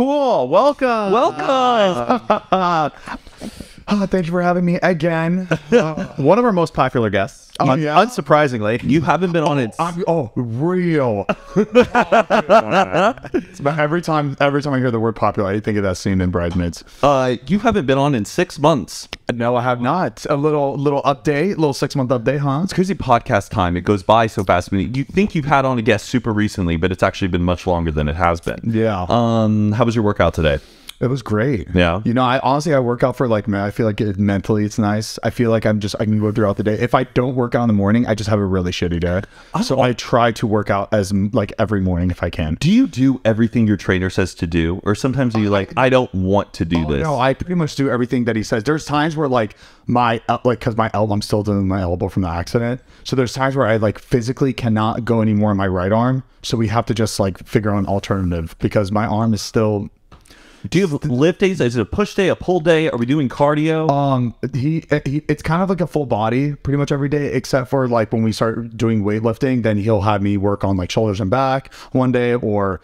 cool. Welcome. Welcome. Oh, thank you for having me again. Uh, One of our most popular guests. Oh, yeah? Unsurprisingly. you haven't been on it. I'm, oh, real. It's about every time, every time I hear the word popular, I think of that scene in Bridesmaids. Uh, you haven't been on in six months. No, I have not. A little, little update, little six month update, huh? It's crazy podcast time. It goes by so fast. I mean, you think you've had on a guest super recently, but it's actually been much longer than it has been. Yeah. Um, how was your workout today? It was great. Yeah. You know, I honestly I work out for like man, I feel like it, mentally it's nice. I feel like I'm just I can go throughout the day. If I don't work out in the morning, I just have a really shitty day. Oh. So I try to work out as like every morning if I can. Do you do everything your trainer says to do, or sometimes are you like, I don't want to do oh, this? No, I pretty much do everything that he says. There's times where like my like because my elbow, I'm still doing my elbow from the accident. So there's times where I like physically cannot go anymore in my right arm. So we have to just like figure out an alternative because my arm is still Do you have lift days? Is it a push day, a pull day? Are we doing cardio? Um, he, he it's kind of like a full body pretty much every day, except for like when we start doing weightlifting, then he'll have me work on like shoulders and back one day, or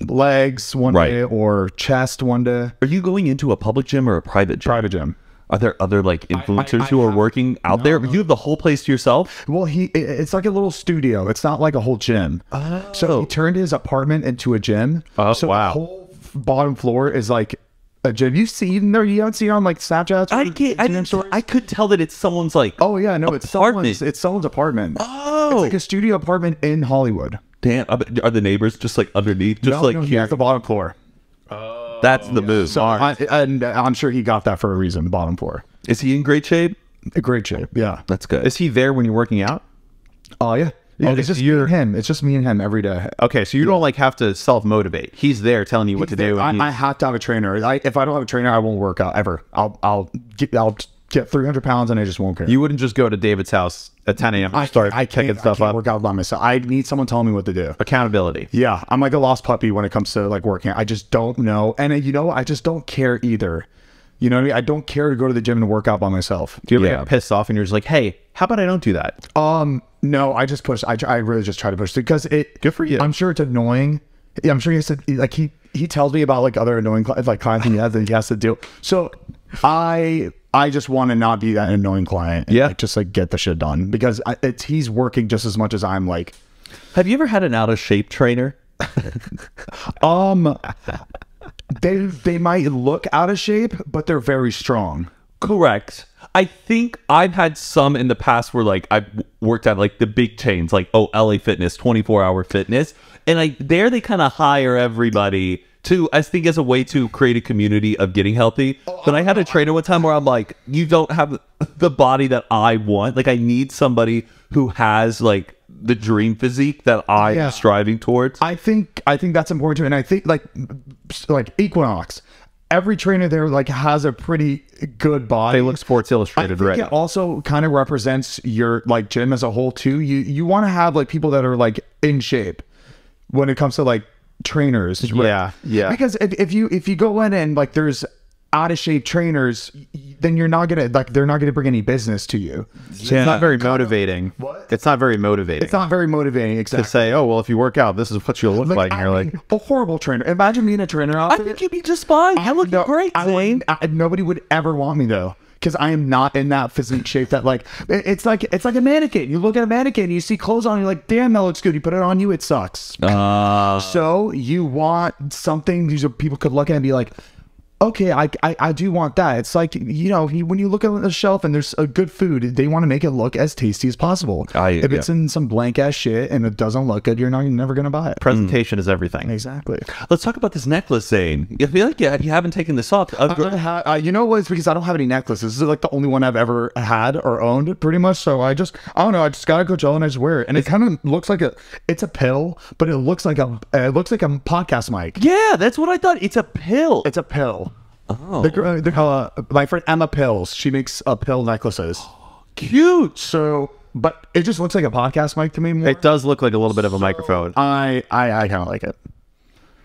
legs one Right. day, or chest one day. are you going into a public gym or a private gym? Private gym. Are there other like influencers I who are working out there? You have the whole place to yourself. Well, he it's like a little studio. It's not like a whole gym. Oh. So he turned his apartment into a gym. Oh, so wow. The whole f- bottom floor is like a gym. You see there? You don't see it on like Snapchat. I can't. I, didn't, I could tell that it's someone's like. Oh yeah, no, it's Apartment. someone's. It's someone's apartment. Oh. It's like a studio apartment in Hollywood. damn! Are the neighbors just like underneath? Just No, like no, here. has the bottom floor. Oh, That's the move. So I, and I'm sure he got that for a reason. The bottom floor, Is he in great shape? a great shape. Yeah. That's good. Is he there when you're working out? Oh yeah. Yeah, Okay, it's just you're- and him. It's just me and him every day. Okay, so you don't like have to self motivate. He's there telling you what to do. I, I have to have a trainer. I, if I don't have a trainer, I won't work out ever. I'll I'll get I'll get 300 pounds and I just won't care. you wouldn't just go to David's house at 10 a.m. I start I picking stuff I can't up. work out by myself. I need someone telling me what to do. Accountability. Yeah, I'm like a lost puppy when it comes to like working. I just don't know, and uh, you know, I just don't care either. You know what I mean? I don't care to go to the gym and work out by myself. Do you ever Yeah. get pissed off and you're just like, hey, how about I don't do that? Um, no, I just push. I, I really just try to push because it. Good for you. I'm sure it's annoying. I'm sure he has to like he he tells me about like other annoying cli- like clients he has that he has to deal. So I I just want to not be that annoying client. and, Yeah. like, just like get the shit done because I, it's he's working just as much as I'm like. Have you ever had an out of shape trainer? Um, they they might look out of shape, but they're very strong. Correct. I think I've had some in the past where like I've worked at like the big chains, like oh LA Fitness, twenty four hour fitness, and like there they kind of hire everybody to I think as a way to create a community of getting healthy. But I had a trainer one time where I'm like, you don't have the body that I want. Like I need somebody who has like the dream physique that I'm striving towards. I think I think that's important too, and I think like like Equinox, every trainer there like has a pretty good body. They look Sports I Illustrated think right it also kind of represents your like gym as a whole too. You you want to have like people that are like in shape when it comes to like trainers. Yeah, yeah. Because if, if you if you go in and like there's out of shape trainers, then you're not gonna like they're not gonna bring any business to you. It's not very motivating. What? It's not very motivating. It's not very motivating. Except to say, oh, well, if you work out, this is what you'll look like. and I you're like, a horrible trainer. Imagine being a trainer I think you'd be just fine. You look No, great, I Zane. wouldn't- I- nobody would ever want me though, because I am not in that physique shape that like it's like it's like a mannequin. You look at a mannequin, you see clothes on, you're like, damn, that looks good. You put it on you, it sucks. Uh, so you want something these are people could look at and be like. Okay, I, I I do want that. It's like you know, you, when you look at the shelf and there's a good food, they want to make it look as tasty as possible. I- if it's in some blank ass shit and it doesn't look good, you're not you're never gonna buy it. presentation is everything. Exactly. let's talk about this necklace, Zane. I feel like you, you haven't taken this off. Uh, I ha- uh, you know what? It's because I don't have any necklaces. This is like the only one I've ever had or owned, pretty much. So I just, I don't know. I just got a Coachella and I just wear it, and it kind of looks like a, it's a pill, but it looks like a, it looks like a podcast mic. yeah, that's what I thought. It's a pill. It's a pill. Oh. The, girl- the, uh, my friend Emma Pills, she makes uh, pill necklaces. cute. So, but it just looks like a podcast mic to me. More. It does look like a little bit of a microphone. I, I, I kind of like it.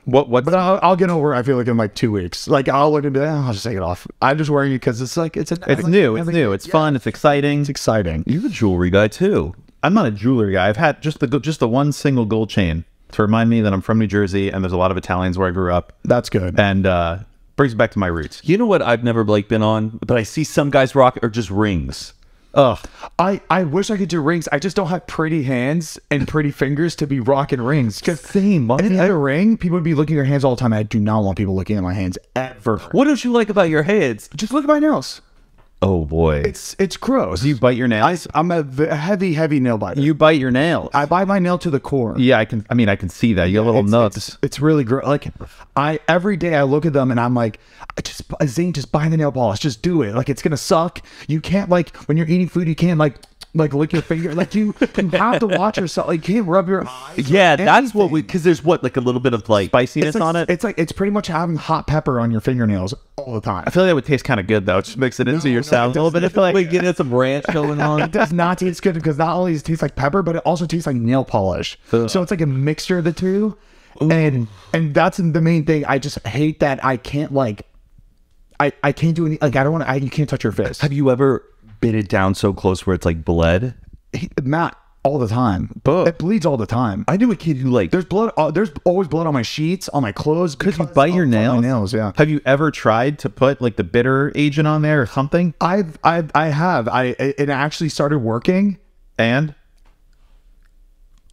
What? What? But I'll, I'll get over. it, I feel like in like two weeks. Like I'll look and be like, oh, I'll just take it off. I'm just wearing it because it's like it's a, It's new. It's new. It's fun. It's exciting. It's exciting. You're a jewelry guy too. I'm not a jewelry guy. I've had just the just the one single gold chain. to remind me that I'm from New Jersey and there's a lot of Italians where I grew up, That's good. and uh, brings back to my roots. You know what I've never like been on, but I see some guys rock are just rings. Ugh, I, I wish I could do rings. I just don't have pretty hands and pretty fingers to be rocking rings. Same, if I had a ring, people would be looking at your hands all the time. I do not want people looking at my hands ever. What don't you like about your hands? Just look at my nails. Oh boy. It's it's gross. you bite your I, nails. I'm a v- heavy, heavy nail biter. you bite your nails. I bite my nail to the core. yeah, I can. I mean, I can see that. You got little it's, nuts. It's, it's really gross. Like I every day I look at them and I'm like, I just Zane, just buy the nail polish. Just do it. Like it's gonna suck. You can't like when you're eating food, you can't like like lick your finger. Like you, you have to watch yourself. Like you can't rub your eyes. yeah, that's what we because there's what like a little bit of like Spiciness It's like, on it. It's like it's pretty much having hot pepper on your fingernails all the time. I feel like that would taste kind of good though. Just mix it into your no, salad it a little bit. I feel like Wait, getting some ranch going on. It does not taste good because not only does it taste like pepper, but it also tastes like nail polish. So it's like a mixture of the two. And and that's the main thing. I just hate that I can't like I, I can't do any like I don't want to I you can't touch your fist. Have you ever bit it down so close where it's like bled? He- Matt all the time. Ugh. It bleeds all the time. I knew a kid who like There's blood. Uh, there's always blood on my sheets, on my clothes. Because you bite your nails. My nails, yeah. Have you ever tried to put like the bitter agent on there or something? I've, I've, I have. I it actually started working, And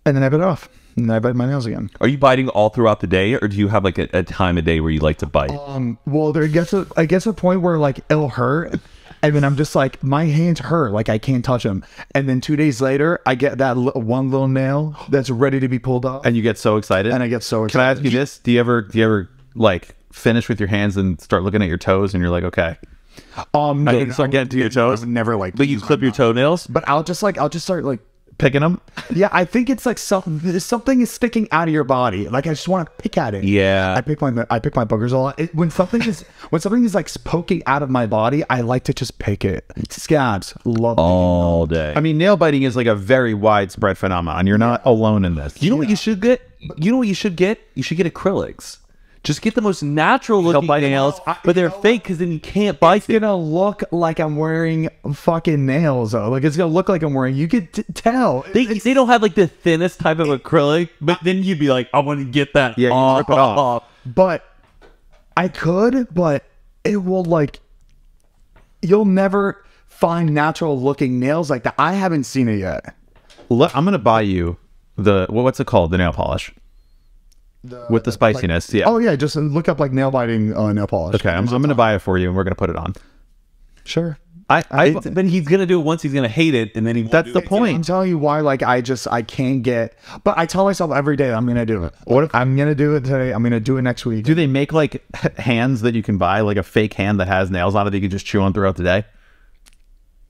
and then I bit it off, and then I bite my nails again. Are you biting all throughout the day, or do you have like a, a time of day where you like to bite? Um, well, there gets a, I gets a point where like it'll hurt, and then I'm just like my hands hurt, like I can't touch them. And then two days later, I get that one little nail that's ready to be pulled off, and you get so excited. and I get so excited. Can I ask you this? Do you ever do you ever like finish with your hands and start looking at your toes and you're like, okay. Um, no, you start getting to your toes? I would never like, But you clip your toenails. but I'll just like I'll just start like. Picking them? Yeah, I think it's like something. Something is sticking out of your body. Like I just want to pick at it. Yeah. I pick my I pick my boogers a lot. It, when something is when something is like poking out of my body, I like to just pick it. Scabs, love. all day. I mean, nail biting is like a very widespread phenomenon. You're not alone in this. you know what you should get? You know what you should get? You should get acrylics. Just get the most natural looking bite nails, I- but they're fake because then you can't bite It's them. gonna look like I'm wearing fucking nails though. Like it's gonna look like I'm wearing. You could t- tell. They, they don't have like the thinnest type of acrylic, but then you'd be like, I want to get that. Yeah, you off, rip it off. but I could, but it will like. You'll never find natural looking nails like that. I haven't seen it yet. Let- I'm gonna buy you the what's it called? The nail polish with the spiciness. yeah. Oh yeah, just look up like nail biting uh, nail polish. okay. I'm, I'm gonna buy it for you, and we're gonna put it on. sure. I, I But then he's gonna do it once. He's gonna hate it, and then he. that's the point. I'm point. telling you why. Like I just I can't get. But I tell myself every day I'm gonna do it. What if- I'm gonna do it today? I'm gonna do it next week. Do they make like hands that you can buy, like a fake hand that has nails on it that you can just chew on throughout the day?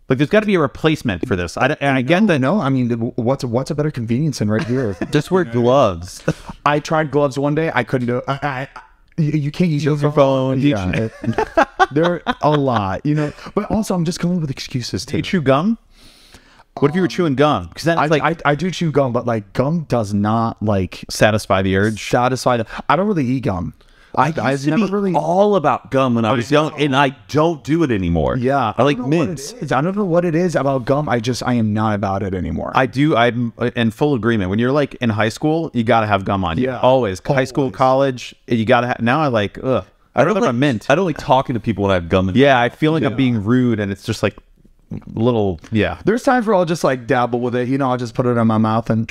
Like, there's got to be a replacement for this. I, and again, the no, I mean, what's what's a better convenience than right here? just wear gloves. I tried gloves one day. I couldn't do it. I, I, you, can't use your phone, you Yeah, it- there are a lot, you know. But also, I'm just coming up with excuses do you too. chew gum? What if you were um, chewing gum? Because then I, like I, I do chew gum, but like gum does not like satisfy the urge. satisfy the. I don't really eat gum. I, used I've to never be really. all about gum when I was young, and I don't do it anymore. yeah, I like don't know what it mints. I don't know what it is about gum. I just I am not about it anymore. I do. I'm in full agreement. When you're like in high school, you got to have gum on you. Yeah. always. High school, college, eh, you got to have. Now I like. Ugh. I don't like a mint. I don't like talking to people when I have gum. In Yeah, I feel like I'm being rude, and it's just like little. Yeah, There's times where I'll just like dabble with it. You know, I'll just put it in my mouth and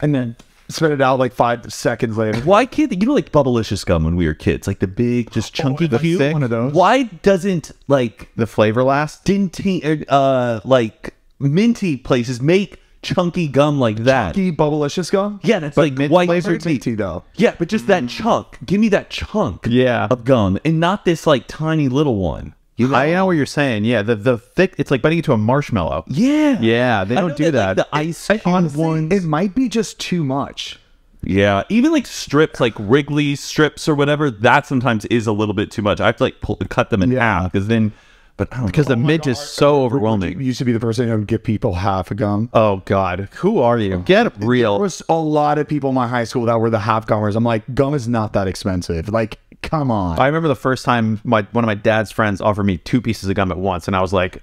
and then spit it out like five seconds later. Why can't you know like Bubblicious gum when we were kids, like the big, just chunky, the cute thick one of those. Why doesn't like the flavor lasts. dinty, uh, like minty places make chunky gum like that? Chunky bubblicious gum. Yeah, that's But like mint white minty. minty though. Yeah, but just that chunk. Give me that chunk. Yeah. of gum, and not this like tiny little one. You know? I know what you're saying. Yeah, the the thick. It's like biting into a marshmallow. yeah, Yeah, they don't do that. Like, the ice cube Honestly, ones. it might be just too much. Yeah, even like strips, like Wrigley strips or whatever, that sometimes is a little bit too much. I have to like pull, cut them in Yeah. half because then, but I don't because know. the mint oh is so You overwhelming. used to be the person who would give people half a gum. Oh God, who are you? Get real. There was a lot of people in my high school that were the half gummers. I'm like, gum is not that expensive. Like, come on. I remember the first time my one of my dad's friends offered me two pieces of gum at once, and I was like,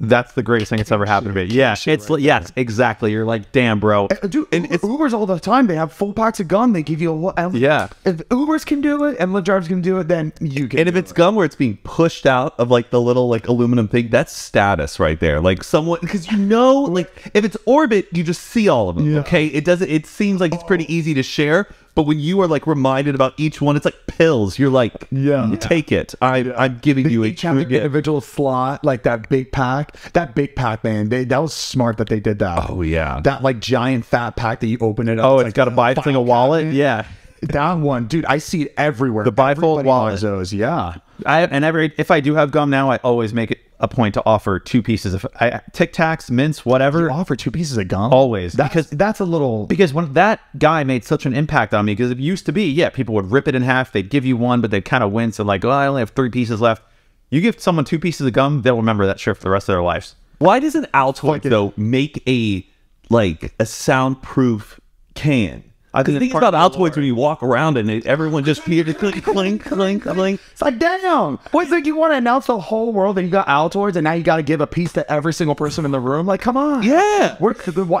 That's the greatest thing that's ever happened to me. Yeah, it's yes, exactly. You're like, damn, bro. Uh, Dude, and it's Ubers all the time. They have full packs of gum. They give you a? Yeah. If Ubers can do it and Lyft drivers can do it, then you can. And if it's it. gum where it's being pushed out of like the little like aluminum thing, that's status right there. Like someone because you know, like if it's orbit, you just see all of them. Yeah. Okay, it doesn't. It seems like it's pretty easy to share, but when you are like reminded about each one, it's like pills. You're like, Yeah. you take it. I I'm giving you a each have an true gift. individual slot, like that big pack. That big pack, man. They, that was smart that they did that. Oh yeah. That like giant fat pack that you open it up. Oh, it's it's got to buy a bifold a wallet. Yeah. That one, dude. I see it everywhere. The bifold Everybody wallet. those. Yeah. I and every if I do have gum now, I always make it a point to offer two pieces of I, Tic Tacs, mints, whatever. You offer two pieces of gum Always, That's, because- that's a little. because when that guy made such an impact on me, because it used to be, yeah, people would rip it in half, they'd give you one, but they'd kind of wince and like, oh, I only have three pieces left. You give someone two pieces of gum, they'll remember that shit for the rest of their lives. Why doesn't Altoid though make a like a soundproof can? I think it's about Altoids when you walk around and it, everyone just hears clink, clink, clink, clink. It's like, damn. Wait, like you want to announce the whole world that you got Altoids and now you got to give a piece to every single person in the room? Like, come on. Yeah. We're,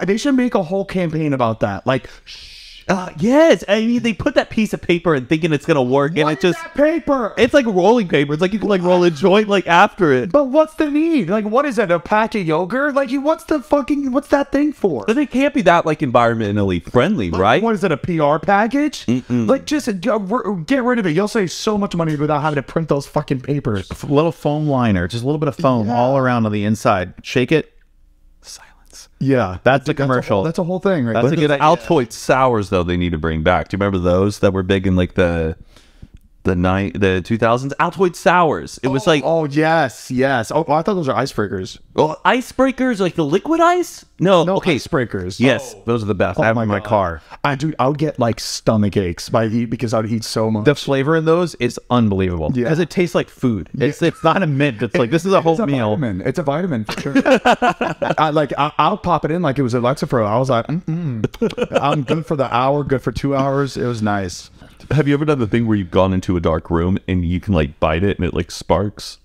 they should make a whole campaign about that. Like, Uh, yes, I mean they put that piece of paper and thinking it's gonna work, and what it is just that paper. it's like rolling paper. It's like you can like roll a joint like after it. but what's the need? Like, what is that? A patch of yogurt? Like, you, what's the fucking? What's that thing for? But they can't be that like environmentally friendly, right? What is it? A PR package? Like, just uh, get rid of it. You'll save so much money without having to print those fucking papers. A little foam liner, just a little bit of foam all around on the inside. Shake it. Yeah, That's the That's a commercial. whole, that's a whole thing, right? That's there. a good idea. Altoid sours though they need to bring back. Do you remember those that were big in like the the night the two thousands? Altoid sours. It was oh, like oh yes, yes. Oh, I thought those are icebreakers. well, icebreakers, like the liquid ice. No, No, okay. icebreakers. Yes, oh. those are the best. Oh I have them in my car. I do. I would get like stomach aches by eat because I'd eat so much. The flavor in those is unbelievable Yeah. because it tastes like food. It's it's not a mint. It's like this is a whole it's a meal. vitamin. It's a vitamin for sure. I like I, I'll pop it in like it was a Lexapro. I was like, Mm-mm. I'm good for the hour, good for two hours. It was nice. Have you ever done the thing where you've gone into a dark room and you can like bite it and it like sparks?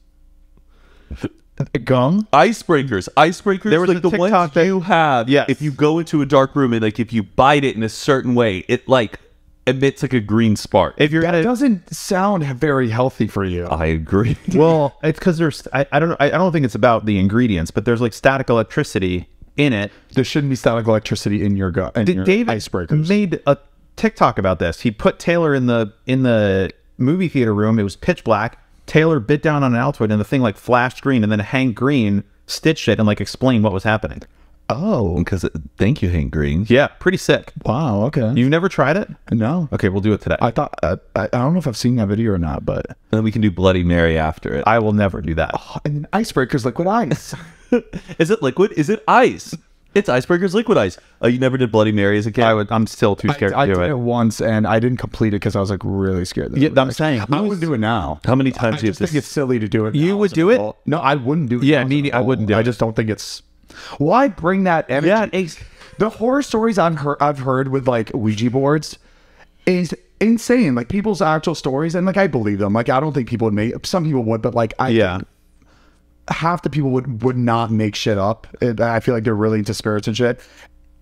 Gum. Icebreakers, icebreakers. There was like a the TikTok ones that- you have. Yes. If you go into a dark room and like if you bite it in a certain way, it like emits like a green spark. If you're That gonna, doesn't sound very healthy for you. I agree. well, it's because there's. I, I don't. I, I don't think it's about the ingredients, but there's like static electricity in it. There shouldn't be static electricity in your gut. In D- your David icebreakers. made a TikTok about this. He put Taylor in the in the movie theater room. It was pitch black. Taylor bit down on an Altoid, and the thing like flashed green, and then Hank Green stitched it and like explained what was happening. oh, Because thank you, Hank Green. Yeah, pretty sick. wow. Okay. You've never tried it? no. Okay, we'll do it today. I thought uh, I, I don't know if I've seen that video or not, but And then we can do Bloody Mary after it. I will never do that. and icebreakers liquid ice. Is it liquid? Is it ice? It's icebreakers liquid ice. Oh, you never did Bloody Mary as a kid? I would. I'm still too scared I to do I did it. it once and I didn't complete it because I was like really scared. that it Yeah, would- I'm saying. I wouldn't do it now. How many I times do you just have to? think it's silly to do it. You now would as an do it? adult. No, I wouldn't do it. Yeah, now as me an ne- I adult. wouldn't do I it. just don't think it's. Why bring that energy? Yeah, it's- the horror stories I've heard, I've heard with like Ouija boards is insane. Like people's actual stories, and like I believe them. Like I don't think people would make. Some people would, but like I Yeah. Half the people would would not make shit up. And I feel like they're really into spirits and shit.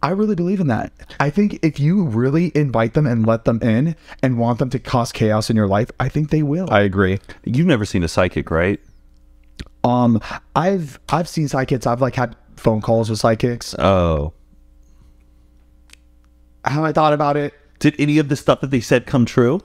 I really believe in that. I think if you really invite them and let them in and want them to cause chaos in your life, I think they will. I agree. You've never seen a psychic, right? um, I've I've seen psychics. I've like had phone calls with psychics. Oh. Have I thought about it? Did any of the stuff that they said come true?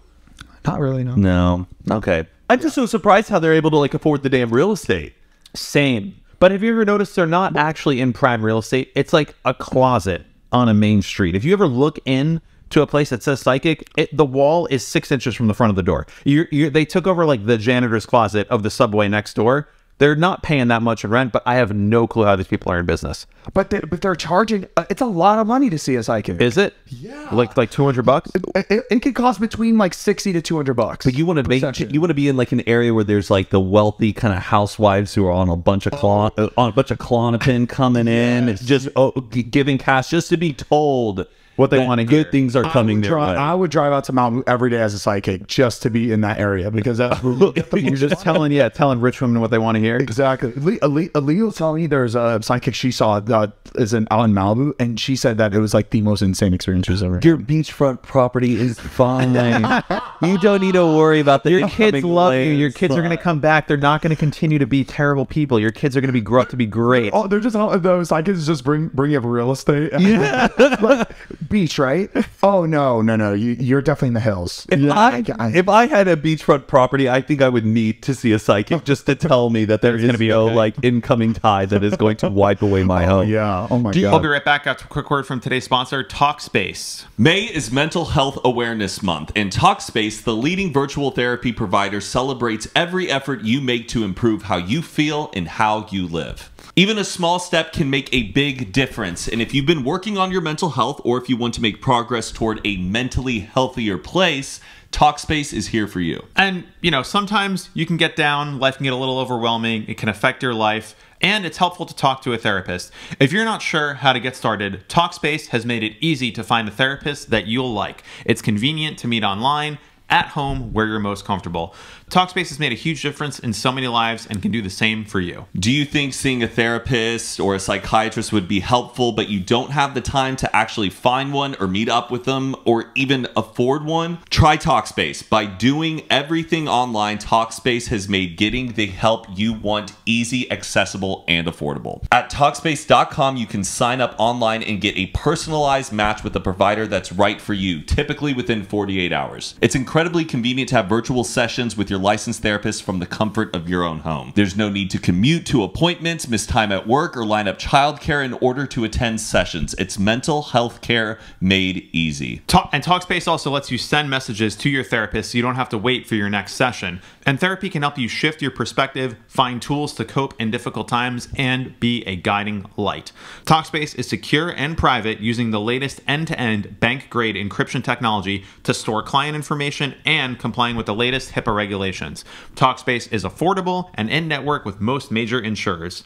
Not really. No. No. Okay. I'm just so surprised how they're able to like afford the damn real estate. Same. But have you ever noticed they're not actually in prime real estate? It's like a closet on a main street. If you ever look in to a place that says psychic, it, the wall is six inches from the front of the door. You're, you're, they took over like the janitor's closet of the subway next door. They're not paying that much in rent, but I have no clue how these people are in business. But they, but they're charging. Uh, it's a lot of money to see a psychic. Is it? Yeah. Like like two hundred bucks. it, it, it could cost between like sixty to two hundred bucks. But you want to make Perception. you want to be in like an area where there's like the wealthy kind of housewives who are on a bunch of clon uh, on a bunch of Klonopin coming in, it's just oh, giving cash just to be told What they wanna good things are coming I would, their way. I would drive out to Malibu every day as a psychic just to be in that area because that, You're just telling, yeah, telling rich women what they want to hear. Exactly. Le- uh, Ale- Aaliyah uh, was telling me there's a psychic she saw that is in out in Malibu, and she said that it was like the most insane experience she's ever. Your beachfront property is fine. you don't need to worry about the Your kids love you. Your kids are going to come back. They're not going to continue to be terrible people. Your kids are going to be grow up to be great. Oh, they're just those psychics just bring bring up real estate. Yeah. beach, right? Oh no, no, no. You you're definitely in the hills. If I, if I had a beachfront property, I think I would need to see a psychic just to tell me that there is gonna be no okay. like incoming tide that is going to wipe away my oh, home. yeah. Oh my god! I'll be right back after a quick word from today's sponsor, Talkspace. May is Mental Health Awareness Month, and Talkspace, the leading virtual therapy provider, celebrates every effort you make to improve how you feel and how you live. Even a small step can make a big difference, and if you've been working on your mental health or if you want to make progress toward a mentally healthier place, Talkspace is here for you. And, you know, sometimes you can get down, life can get a little overwhelming, it can affect your life, and it's helpful to talk to a therapist. If you're not sure how to get started, Talkspace has made it easy to find a therapist that you'll like. It's convenient to meet online, at home, where you're most comfortable. Talkspace has made a huge difference in so many lives and can do the same for you. Do you think seeing a therapist or a psychiatrist would be helpful, but you don't have the time to actually find one or meet up with them or even afford one? Try Talkspace. By doing everything online, Talkspace has made getting the help you want easy, accessible, and affordable. At Talkspace.com, you can sign up online and get a personalized match with a provider that's right for you, typically within 48 hours. It's incredibly convenient to have virtual sessions with your licensed therapist from the comfort of your own home. There's no need to commute to appointments, miss time at work, or line up childcare in order to attend sessions. It's mental health care made easy. Ta- and Talkspace also lets you send messages to your therapist so you don't have to wait for your next session. And therapy can help you shift your perspective, find tools to cope in difficult times, and be a guiding light. Talkspace is secure and private using the latest end to end bank grade encryption technology to store client information and complying with the latest HIPAA regulations. Talkspace is affordable and in network with most major insurers.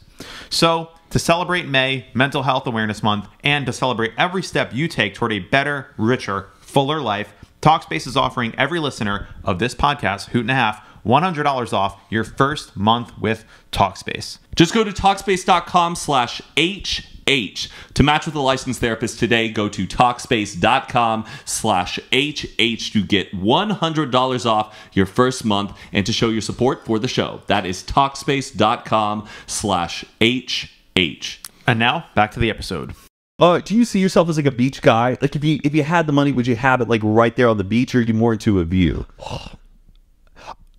So, to celebrate May, Mental Health Awareness Month, and to celebrate every step you take toward a better, richer, fuller life, Talkspace is offering every listener of this podcast, Hoot and a Half, $100 off your first month with Talkspace. Just go to Talkspace.com slash HH. To match with a licensed therapist today, go to Talkspace.com slash HH to get $100 off your first month and to show your support for the show. That is Talkspace.com slash HH. And now, back to the episode. Uh, do you see yourself as like a beach guy? Like if you if you had the money, would you have it like right there on the beach, or are you more into a view, Ain't n-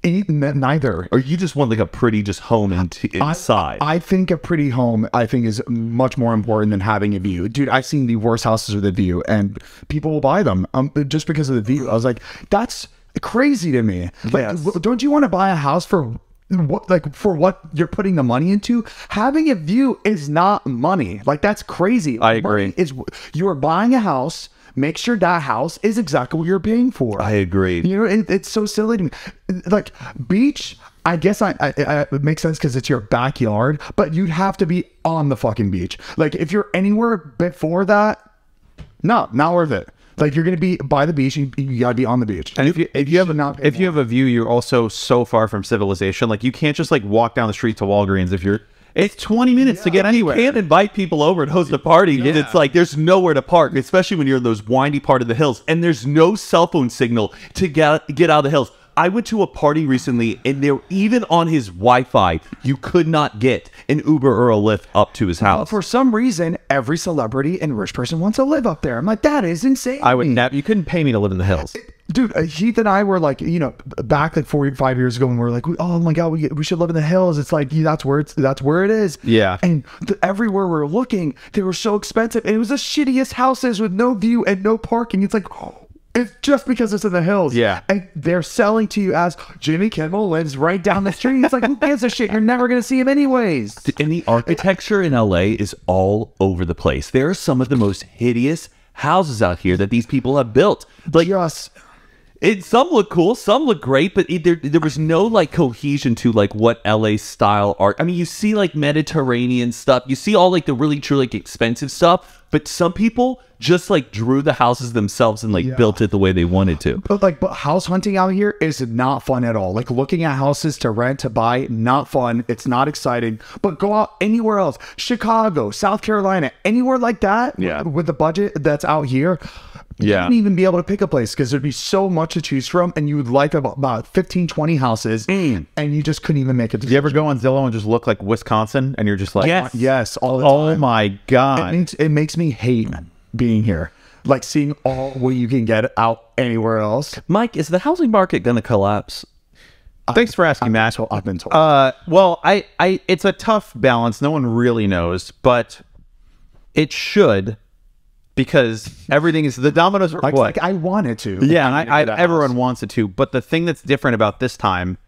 neither. or you just want like a pretty just home and inside? I think a pretty home, I think, is much more important than having a view. Dude, I've seen the worst houses with a view, and people will buy them um, just because of the view. I was like, that's crazy to me. Like, Yes. w- don't you want to buy a house for what, like, for what you're putting the money into? Having a view is not money. Like, that's crazy. I agree. Money Is you are buying a house. Make sure that house is exactly what you're paying for. I agree. You know, it, it's so silly to me. Like beach, I guess I, I, I it makes sense because it's your backyard, but you'd have to be on the fucking beach. Like if you're anywhere before that, no, not worth it. Like you're gonna be by the beach, you, you gotta be on the beach. And if you if you have not if you have a view, you're also so far from civilization. Like you can't just like walk down the street to Walgreens if you're. It's 20 minutes to get anywhere. You can't invite people over and host a party. and It's like there's nowhere to park, especially when you're in those windy part of the hills, and there's no cell phone signal to get get out of the hills. I went to a party recently, and there even on his Wi-Fi, you could not get an Uber or a Lyft up to his But house. for some reason, every celebrity and rich person wants to live up there. I'm like, that is insane. I would never. You couldn't pay me to live in the hills. Dude uh, heath and i were like you know back like four or five years ago and we are like oh my god we, we should live in the hills it's like yeah, that's where it's that's where it is Yeah. and the, everywhere we are looking they were so expensive and it was the shittiest houses with no view and no parking it's like it's just because it's in the hills Yeah. and they're selling to you as jimmy kimmel lives right down the street it's like who gives a shit you're never gonna see him anyways and the architecture in LA is all over the place. There are some of the most hideous houses out here that these people have built. Like just It some look cool, some look great, but it, there there was no like cohesion to like what LA style art. I mean, you see like Mediterranean stuff, you see all like the really true like expensive stuff, But some people just like drew the houses themselves and like built it the way they wanted to. But like, but house hunting out here is not fun at all. Like looking at houses to rent to buy, not fun. It's not exciting. But go out anywhere else, Chicago, South Carolina, anywhere like that. Yeah. With the budget that's out here. You Yeah. wouldn't even be able to pick a place because there'd be so much to choose from, and you would like about, about 15, 20 houses, and you just couldn't even make it. Do you ever go on Zillow and just look like Wisconsin, and you're just like, Yes. Yes, all the oh time. my It god, makes, it makes me hate being here. Like seeing all what you can get out anywhere else. Mike, is the housing market going to collapse? Thanks for asking, Matt. So I've been told. Uh, well, I, I, it's a tough balance. No one really knows, but it should, because everything is the dominoes are like, what? like I wanted to. yeah, and I, I, everyone wants it to. But the thing that's different about this time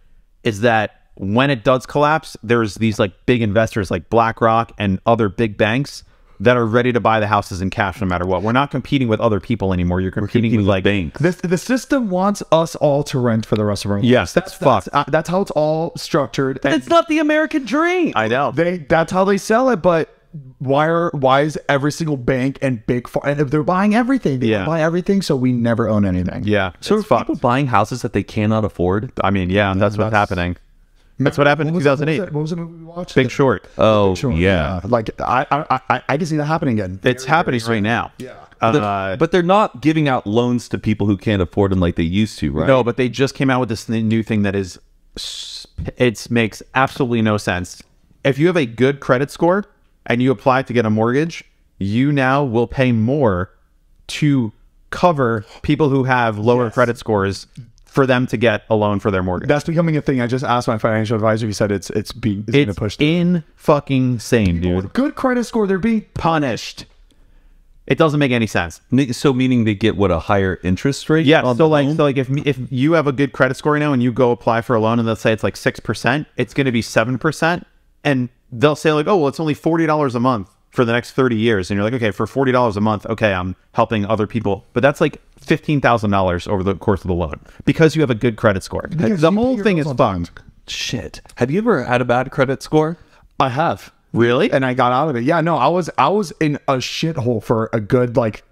is that when it does collapse, there's these like big investors like BlackRock and other big banks that are ready to buy the houses in cash no matter what. We're not competing with other people anymore. You're competing, with like banks. This, the system wants us all to rent for the rest of our lives. Yes, that's fucked. uh, that's how it's all structured. and It's not the American dream. I know. they that's how they sell it. But why are why is every single bank and big far and if they're buying everything, they Yeah. buy everything, so we never own anything. yeah, so are it's fucked. people buying houses that they cannot afford? I mean, yeah, that's what's happening. That's what happened in What was- 2008. What was, the, what was the movie we watched? Big Short. Oh, Sure, yeah. Like I, I I I can see that happening again. It's happening right now. Yeah. Uh, but they're not giving out loans to people who can't afford them like they used to, right? no, but they just came out with this new thing that is, s- it makes absolutely no sense. If you have a good credit score and you apply to get a mortgage, you now will pay more to cover people who have lower credit scores for them to get a loan for their mortgage. That's becoming a thing. I just asked my financial advisor. He said it's it's being it's, going it's push. in fucking sane, dude. Good credit score. They're being Punished. It doesn't make any sense. So meaning they get what a higher interest rate? Yeah. on So the like, loan? so like, if if you have a good credit score now and you go apply for a loan and they'll say it's like six percent, it's going to be seven percent, and they'll say like, oh well, it's only forty dollars a month for the next thirty years, and you're like, okay, for forty dollars a month, okay, I'm helping other people, but that's like fifteen thousand dollars over the course of the loan because you have a good credit score. Because the whole thing is bills fucked. shit. Have you ever had a bad credit score? I have. Really? And I got out of it. Yeah, no, I was I was in a shithole for a good like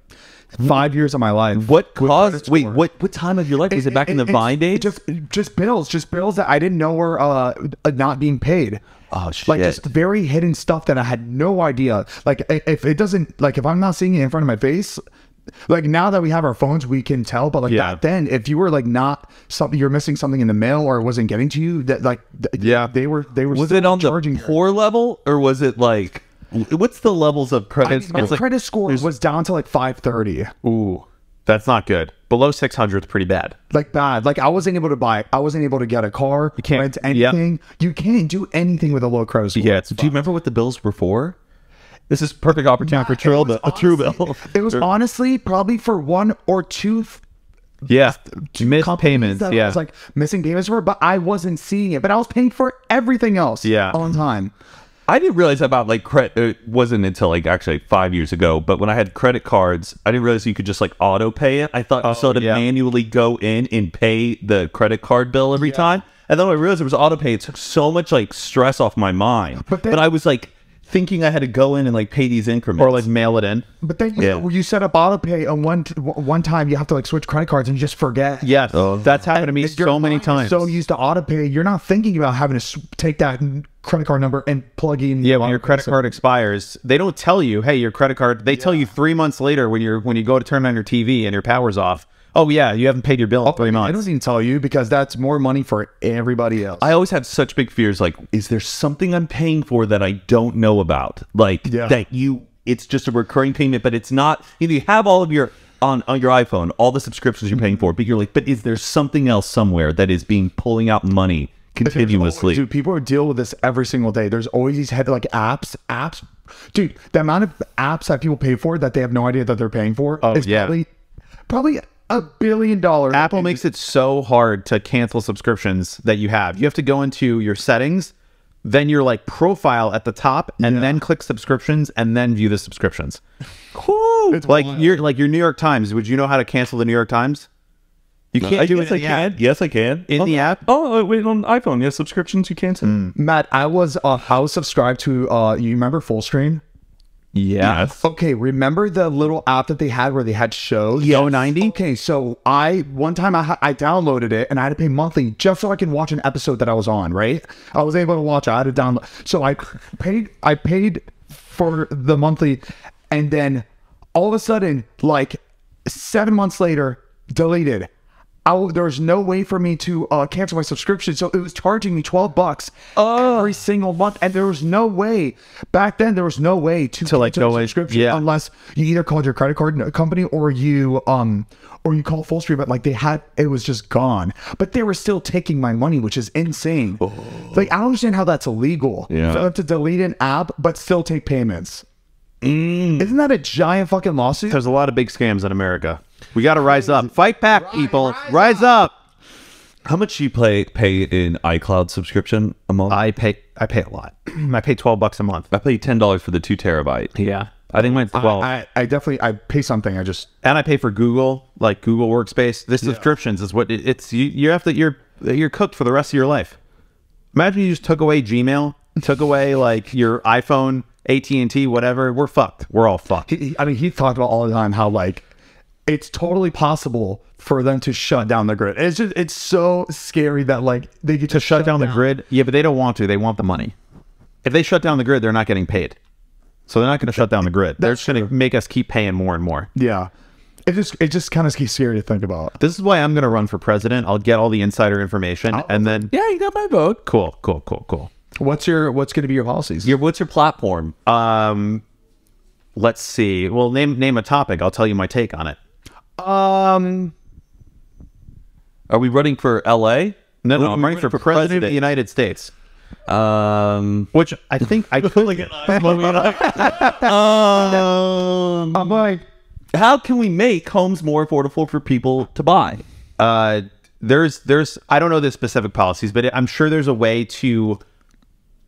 five years of my life. What caused? Wait, what? What time of your life was it? Back in the Vine days? Just just bills, just bills that I didn't know were uh not being paid. Oh, shit! Like just very hidden stuff that I had no idea. Like if it doesn't like if I'm not seeing it in front of my face, like now that we have our phones, we can tell. But like Yeah. back then, if you were like not something, you're missing something in the mail or it wasn't getting to you, that like th- Yeah. they were they were was it on the poor level or was it like? What's the levels of I credit? mean, my like- credit score was down to like 530. Ooh, that's not good. Below six hundred is pretty bad. Like bad. Like I wasn't able to buy. I wasn't able to get a car. You can't- rent yep. anything. You can't do anything with a low credit score. Yeah, it's Do you remember what the bills were for? This is perfect opportunity for true bill. A true bill. It was honestly probably for one or two Yeah, missed payments. I Yeah, was like missing payments for, but I wasn't seeing it. But I was paying for everything else. Yeah. on time. I didn't realize about like credit. It wasn't until like actually five years ago. But when I had credit cards, I didn't realize you could just like auto pay it. I thought you still had to yeah. manually go in and pay the credit card bill every time. And then when I realized it was auto pay, it took so much like stress off my mind. But But, I was like thinking I had to go in and like pay these increments or like mail it in. But then you, Yeah. you set up auto pay on one one time. You have to like switch credit cards and just forget. Yes, oh. that's happened to me If so many times. So used to auto pay, you're not thinking about having to take that credit card number and plug in. Yeah, when your credit card expires, they don't tell you, "Hey, your credit card." They tell you three months later when you're when you go to turn on your TV and your power's off. Oh yeah, you haven't paid your bill in oh, three I don't even tell you because that's more money for everybody else. I always have such big fears like, is there something I'm paying for that I don't know about? Like Yeah. that you it's just a recurring payment, but it's not you know, you have all of your on, on your iPhone, all the subscriptions you're paying for, but you're like, but is there something else somewhere that is being pulling out money continuously? Dude, people deal with this every single day. There's always these head like apps, apps. Dude, the amount of apps that people pay for that they have no idea that they're paying for Oh, is yeah. probably probably a billion dollars. Apple makes it so hard to cancel subscriptions that you have. You have to go into your settings, then your like profile at the top, and Yeah. then click subscriptions, and then view the subscriptions. It's like wild. your like your New York Times. Would you know how to cancel the New York Times? You can't I do guess it I in the app. can. Yes, I can. In oh, the app? Oh, wait, on iPhone, yes, subscriptions you can send. Matt, I was uh, I was subscribed to uh you remember Fullscreen? Yeah. Okay, remember the little app that they had where they had shows? Yo 90? Okay, so I one time I, I downloaded it and I had to pay monthly just so I can watch an episode that I was on. Right, I was able to watch. I had to download. So I paid. I paid for the monthly, and then all of a sudden, like seven months later, deleted. I, there was no way for me to uh, cancel my subscription, so it was charging me twelve bucks every single month, and there was no way back then. There was no way to, To, like, the subscription yeah. unless you either called your credit card company or you um or you call Fullscreen. But like they had, it was just gone. But they were still taking my money, which is insane. Like I don't understand how that's illegal. Yeah. To delete an app but still take payments. Isn't that a giant fucking lawsuit? There's a lot of big scams in America. We got to rise up. Fight back, people. Rise, up. How much do you pay pay in iCloud subscription a month? I pay I pay a lot. I pay 12 bucks a month. I pay ten dollars for the two terabyte. Yeah. I think mine's 12. I, I definitely I pay something. I just and I pay for Google, like Google Workspace. This subscriptions is what it, it's you, you have to you're you're cooked for the rest of your life. Imagine you just took away Gmail, took away like your iPhone, AT&T, whatever. We're fucked. We're all fucked. he, he- I mean, he talked about all the time how like it's totally possible for them to shut down the grid. It's just it's so scary that like they get to, to shut down the grid. Yeah, but they don't want to. They want the money. If they shut down the grid, they're not getting paid. So they're not going to shut down the grid. They're just going to make us keep paying more and more. Yeah, it just it just kind of scary to think about. This is why I'm going to run for president. I'll get all the insider information and then Yeah, you got my vote. cool, cool, cool, cool. What's your what's going to be your policies? Your what's your platform? Um, let's see. Well, name name a topic. I'll tell you my take on it. Um, Are we running for L.A.? No, no, We're I'm running for president of the United States, Um, which I think I could. um, I'm like how can we make homes more affordable for people to buy? uh, there's there's I don't know the specific policies, but I'm sure there's a way to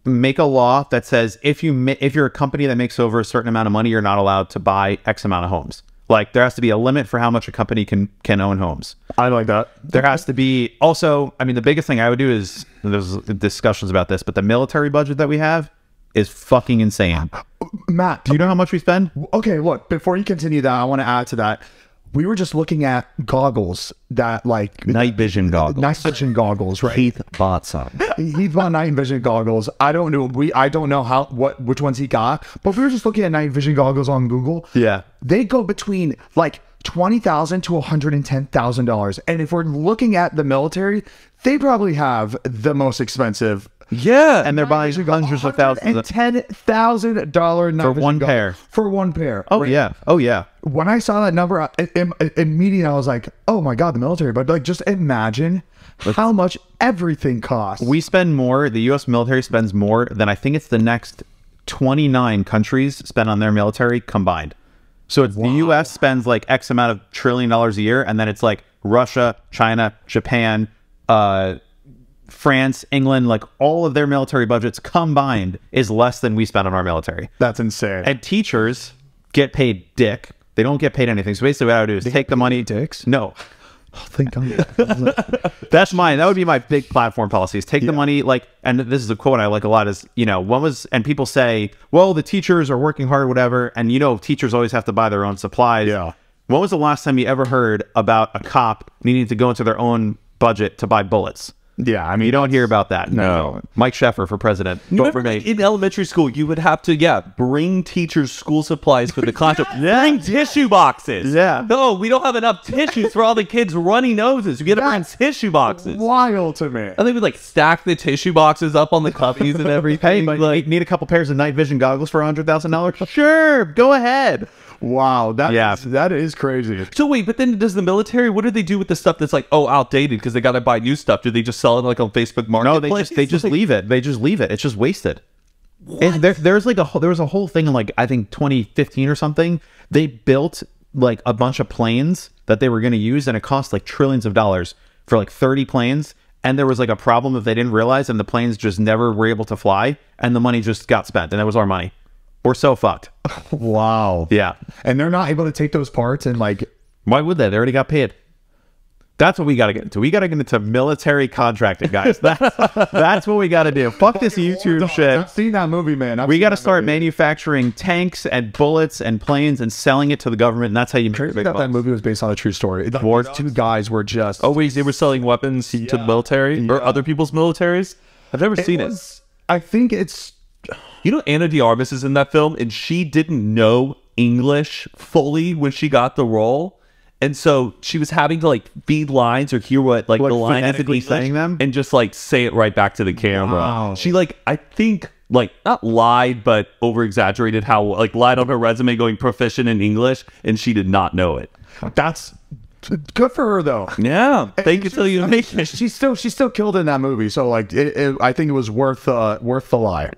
make a law that says if you if you're a company that makes over a certain amount of money, you're not allowed to buy X amount of homes. Like there has to be a limit for how much a company can can own homes. I like that. There has to be also. I mean, the biggest thing I would do is there's discussions about this, but the military budget that we have is fucking insane. Matt, Do you know how much we spend? Okay, look, before you continue that, I want to add to that. We were just looking at goggles that like Night vision goggles. night vision goggles, right? Keith bought some. he bought night vision goggles. I don't know. We I don't know how what which ones he got, but we were just looking at night vision goggles on Google. Yeah. they go between like twenty thousand to one hundred and ten thousand dollars. And if we're looking at the military, they probably have the most expensive. Yeah, And they're buying hundreds of thousands. And Of, ten thousand dollar For one pair. For one pair. oh yeah. Oh yeah. when I saw that number, immediately I was like, "Oh my god, the military!" But like, just imagine how much everything costs. We spend more. The U.S. military spends more than I think it's the next 29 countries spend on their military combined. So it's the U.S. spends like X amount of trillion dollars a year, and then it's like Russia, China, Japan, uh, France, England, like all of their military budgets combined is less than we spend on our military. That's insane. And teachers get paid dick. They don't get paid anything. So basically, what I would do is take the money. dicks? No, Oh, thank God. that's mine. That would be my big platform policies. Take the money, like, and this is a quote I like a lot. Is you know, when was and people say, well, the teachers are working hard, whatever, and you know, teachers always have to buy their own supplies. Yeah. When was the last time you ever heard about a cop needing to go into their own budget to buy bullets? Yeah, I mean, You don't hear about that. No. Mike Sheffer for president. Vote for me. in elementary school, you would have to, yeah, bring teachers school supplies for the classroom. Bring tissue boxes. Yeah. No, we don't have enough tissues for all the kids' runny noses. You got to bring tissue boxes. wild to me. And they would like stack the tissue boxes up on the cubbies and everything. Hey, but like, need a couple pairs of night vision goggles for hundred thousand dollars? Sure, go ahead. Wow, that Yeah. is- that is crazy. so wait, but then does the military? What do they do with the stuff that's like oh outdated because they got to buy new stuff? Do they just sell it like on Facebook Market? No, Marketplace? they just they just Like, leave it. They just leave it. It's just wasted. And there, there's like a whole, there was a whole thing in like I think 2015 or something. They built like a bunch of planes that they were going to use, and it cost like trillions of dollars for like 30 planes. And there was like a problem that they didn't realize, and the planes just never were able to fly, and the money just got spent, and that was our money. We're so fucked. Wow. Yeah. And they're not able to take those parts and like Why would they? They already got paid. That's what we got to get into. We got to get into military contracting, guys. That's that's what we got to do. Fuck this YouTube shit. I've seen that movie, man. I've We got to start movie. manufacturing tanks and bullets and planes and selling it to the government. And that's how you make Crazy big that that movie was based on a true story. The Those two guys were just. Oh wait, they were selling weapons to the military or other people's militaries. I've never it seen it. I think it's. You know, Ana de Armas is in that film, and she didn't know English fully when she got the role, and so she was having to like feed lines or hear what like Like, the lines in saying them? and just like say it right back to the camera. Wow. She like I think like not lied, but over exaggerated how like lied on her resume going proficient in English, and she did not know it. That's good for her though. Yeah, thank you till you make it. She still she still killed in that movie. So like it, it, I think it was worth uh, worth the lie.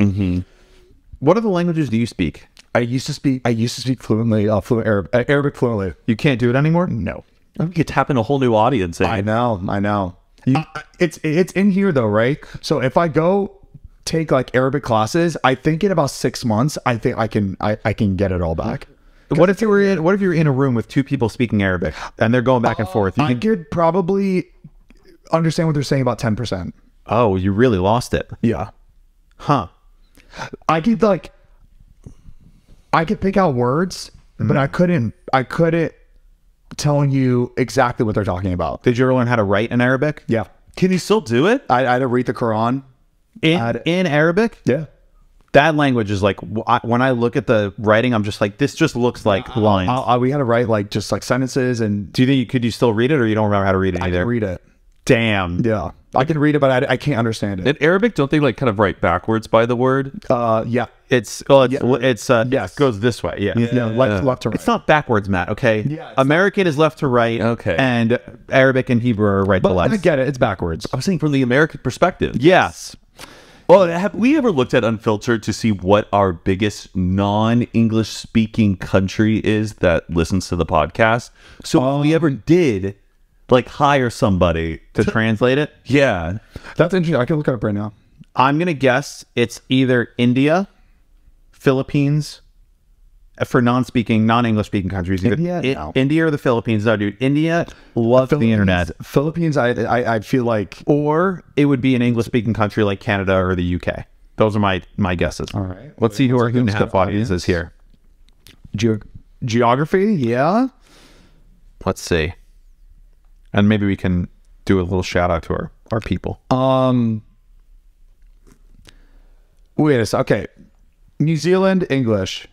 What other languages do you speak? I used to speak I used to speak fluently uh, fluent Arab, uh, Arabic fluently. You can't do it anymore. No. We could tap in a whole new audience. eh? I know, I know. Uh, it's it's in here though, right? So if I go take like Arabic classes, I think in about six months, I think I can I, I can get it all back. What if you were in? What if you're in a room with two people speaking Arabic and they're going back and forth? You I can- could probably understand what they're saying about ten percent. oh, you really lost it, Yeah. huh? I could like I could pick out words, mm-hmm. but I couldn't I couldn't tell you exactly what they're talking about. Did you ever learn how to write in Arabic? Yeah. Can you still do it? I, I had to read the Quran. In, in Arabic, Yeah. That language is like I, when I look at the writing, I'm just like this just looks like lines. I, I, we had to write like just like sentences and do you think you could you still read it, or you don't remember how to read it I either? can read it. Damn. Yeah. I can read it, but I, I can't understand it. In Arabic, don't they like kind of write backwards by the word? Uh, yeah. It's well, it's it's uh, Yes. it goes this way. Yeah. Yeah. Left, left to right. It's not backwards, Matt. Okay. Yeah, it's American is left to right. Okay. And Arabic and Hebrew are right to left. I get it. It's backwards. I was saying from the American perspective. Yes. Well, have we ever looked at Unfiltered to see what our biggest non-English speaking country is that listens to the podcast? So if we um, ever did, like, hire somebody To translate it, Yeah. That's interesting. I can look it up right now. I'm gonna guess it's either India, Philippines. For non-speaking, non-English speaking countries, India? No. India or the Philippines. No, dude, India loves the internet. Philippines, I, I, I feel like. or it would be an English speaking country like Canada or the UK. Those are my my guesses. All right. Let's see who our Let's Hoon look Half audience is here. Ge- geography, yeah. Let's see. And maybe we can do a little shout out to our, our people. Um. Wait a sec. Okay. New Zealand English.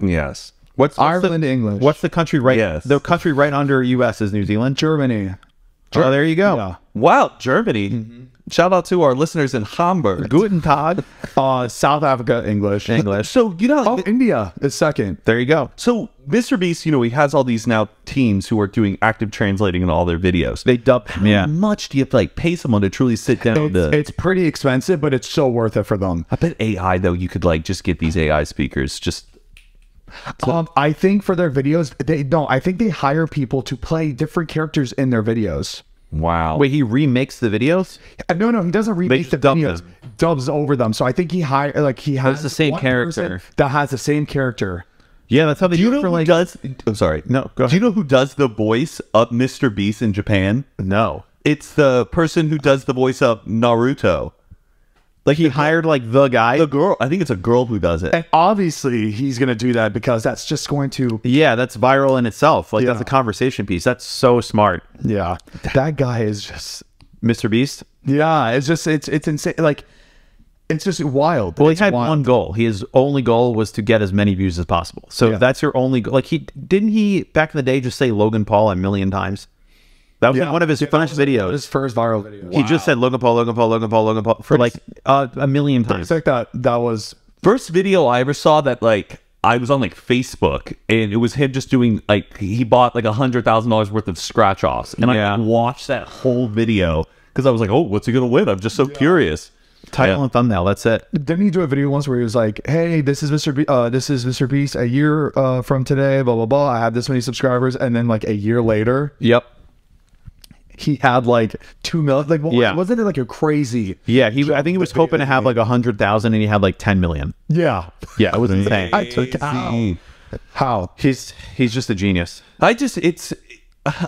Yes. What's, what's Ireland the, English. What's the country right? Yes. The country right under US is New Zealand. Germany? Oh, there you go. Yeah. Wow, Germany. Shout out to our listeners in Hamburg. Guten Tag. Uh, South Africa English. English. So, you know, Oh, India is second. There you go. so Mr. Beast, you know, he has all these now teams who are doing active translating in all their videos. They dub. Yeah. How much do you have to like pay someone to truly sit down It's, to it's pretty expensive, but it's so worth it for them. I bet AI though you could like just get these AI speakers just Um, I think for their videos, they no. I think they hire people to play different characters in their videos. wow. Wait, he remakes the videos? Uh, No, no, he doesn't remake just the dub videos. them. Dubs over them. So I think he hire like he has the same one character. that has the same character. Yeah, that's how they do you do know it for who like. does I'm sorry. No, go Do you know who does the voice of Mr. Beast in Japan? No. It's the person who does the voice of Naruto. Like he hired like the guy. The girl, I think it's a girl who does it. And obviously, he's going to do that because that's just going to. yeah, that's viral in itself. Like that's a conversation piece. That's so smart. Yeah, that guy is just. Mr. Beast. Yeah, it's just it's it's insane. Like, it's just wild. Well, he had wild. one goal. His only goal was to get as many views as possible. So Yeah. that's your only goal. Like he didn't he back in the day just say Logan Paul a million times. That was like Yeah. one of his Yeah, first was videos. His first viral video. He just said Logan Paul, Logan Paul, Logan Paul, Logan Paul for like uh, a million I times. think that that was First video I ever saw that like I was on like Facebook and it was him just doing like he bought like a hundred thousand dollars worth of scratch offs and Yeah. I watched that whole video because I was like, oh, what's he gonna win? I'm just so curious. Title Yeah. and thumbnail. That's it. Didn't he do a video once where he was like, "Hey, this is Mr. Be- uh, this is Mr. Beast a year uh, from today, blah blah blah. I have this many subscribers," and then like a year later, Yep. He had like two million. Like, what, Yeah. wasn't it like a crazy? Yeah, he. I think he was hoping to have like a hundred thousand, and he had like ten million. Yeah, Yeah, it was insane. I took how how He's he's just a genius. I just it's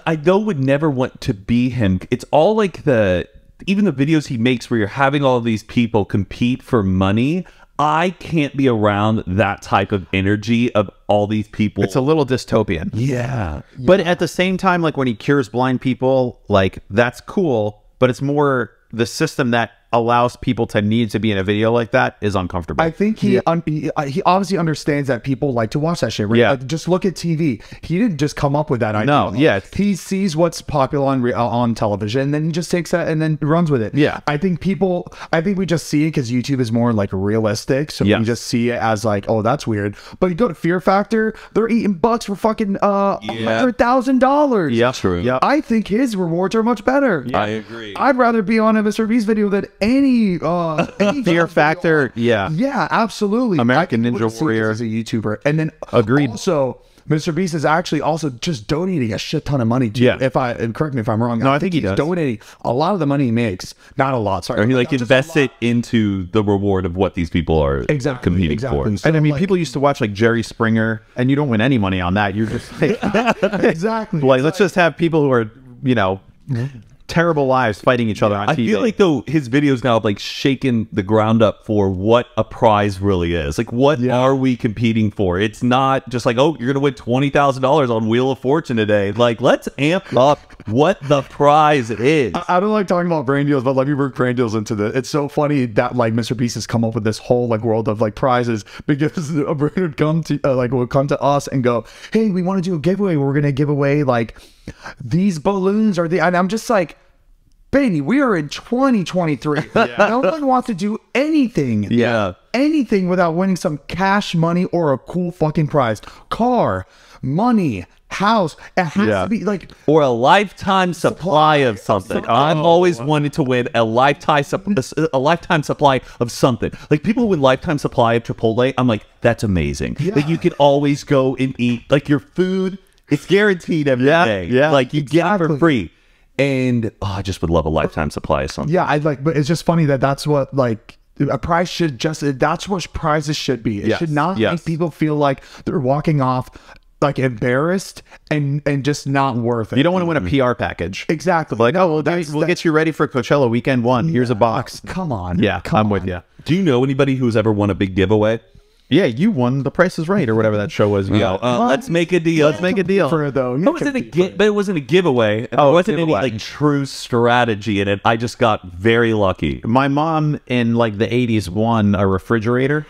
I though would never want to be him. It's all like the even the videos he makes where you're having all these people compete for money. I can't be around that type of energy of all these people. It's a little dystopian. yeah. But at the same time, like when he cures blind people, like that's cool. But it's more the system that allows people to need to be in a video like that is uncomfortable. I think he un- he, uh, obviously understands that people like to watch that shit. Right? Yeah. Like, just look at TV. He didn't just come up with that idea. No, yeah. He sees what's popular on re- uh, on television, and then he just takes that and then runs with it. Yeah. I think people. I think we just see it because YouTube is more like realistic, so Yes. we just see it as like, oh, that's weird. But you go to Fear Factor, they're eating bucks for fucking uh Yeah. hundred thousand dollars. Yep. True. Yep. I think his rewards are much better. I agree. I'd rather be on a Mr. Beast video than any uh any Fear Factor, yeah. yeah, absolutely. American I Ninja Warrior. as a YouTuber, and then Agreed. So Mr. Beast is actually also just donating a shit ton of money. To, Yeah. If I and correct me if I'm wrong. No, I think he he's does. donating a lot of the money he makes. Not a lot. Sorry. Or he like invests it into the reward of what these people are Exactly, competing exactly. for. So, and I mean, like- people used to watch like Jerry Springer, and you don't win any money on that. You're just like, exactly. like let's just have people who are, you know, terrible lives fighting each other on I feel like though his videos now have like shaken the ground up for what a prize really is. Like what Yeah. are we competing for? It's not just like, oh, you're gonna win twenty thousand dollars on Wheel of Fortune today. Like let's amp up what the prize is. I don't like talking about brain deals, but let me bring brain deals into the. It's so funny that like Mr. Beast has come up with this whole like world of like prizes because a brain would come to uh, like would come to us and go, "Hey, we want to do a giveaway. We're gonna give away like these balloons are the." And I'm just like. Baby, we are in 2023. No one wants to do anything, Yeah. anything without winning some cash money or a cool fucking prize. Car, money, house. It has Yeah. to be like or a lifetime supply of something. I've oh. always wanted to win a lifetime sup- a lifetime supply of something. Like people who win lifetime supply of Chipotle, I'm like, that's amazing. Like you can always go and eat like your food. It's guaranteed every day. Yeah, yeah. Like you get it for free. And oh, I just would love a lifetime supply of something. Yeah, I like, but it's just funny that that's what like a prize should just. That's what prizes should be. It Yes, should not yes. make people feel like they're walking off like embarrassed and and just not worth it. you don't want to win a PR package. exactly Like, oh, we'll, That's- we'll that- get you ready for Coachella weekend one. Here's a box. Come on, Yeah, come I'm with on. you. Do you know anybody who's ever won a big giveaway? Yeah, you won The Price is Right or whatever that show was. Yeah. Uh, let's make a deal. let's make a deal. For it though, It wasn't a gi- but it wasn't a giveaway. Oh, it wasn't any like true strategy in it. I just got very lucky. My mom in like the 80s won a refrigerator.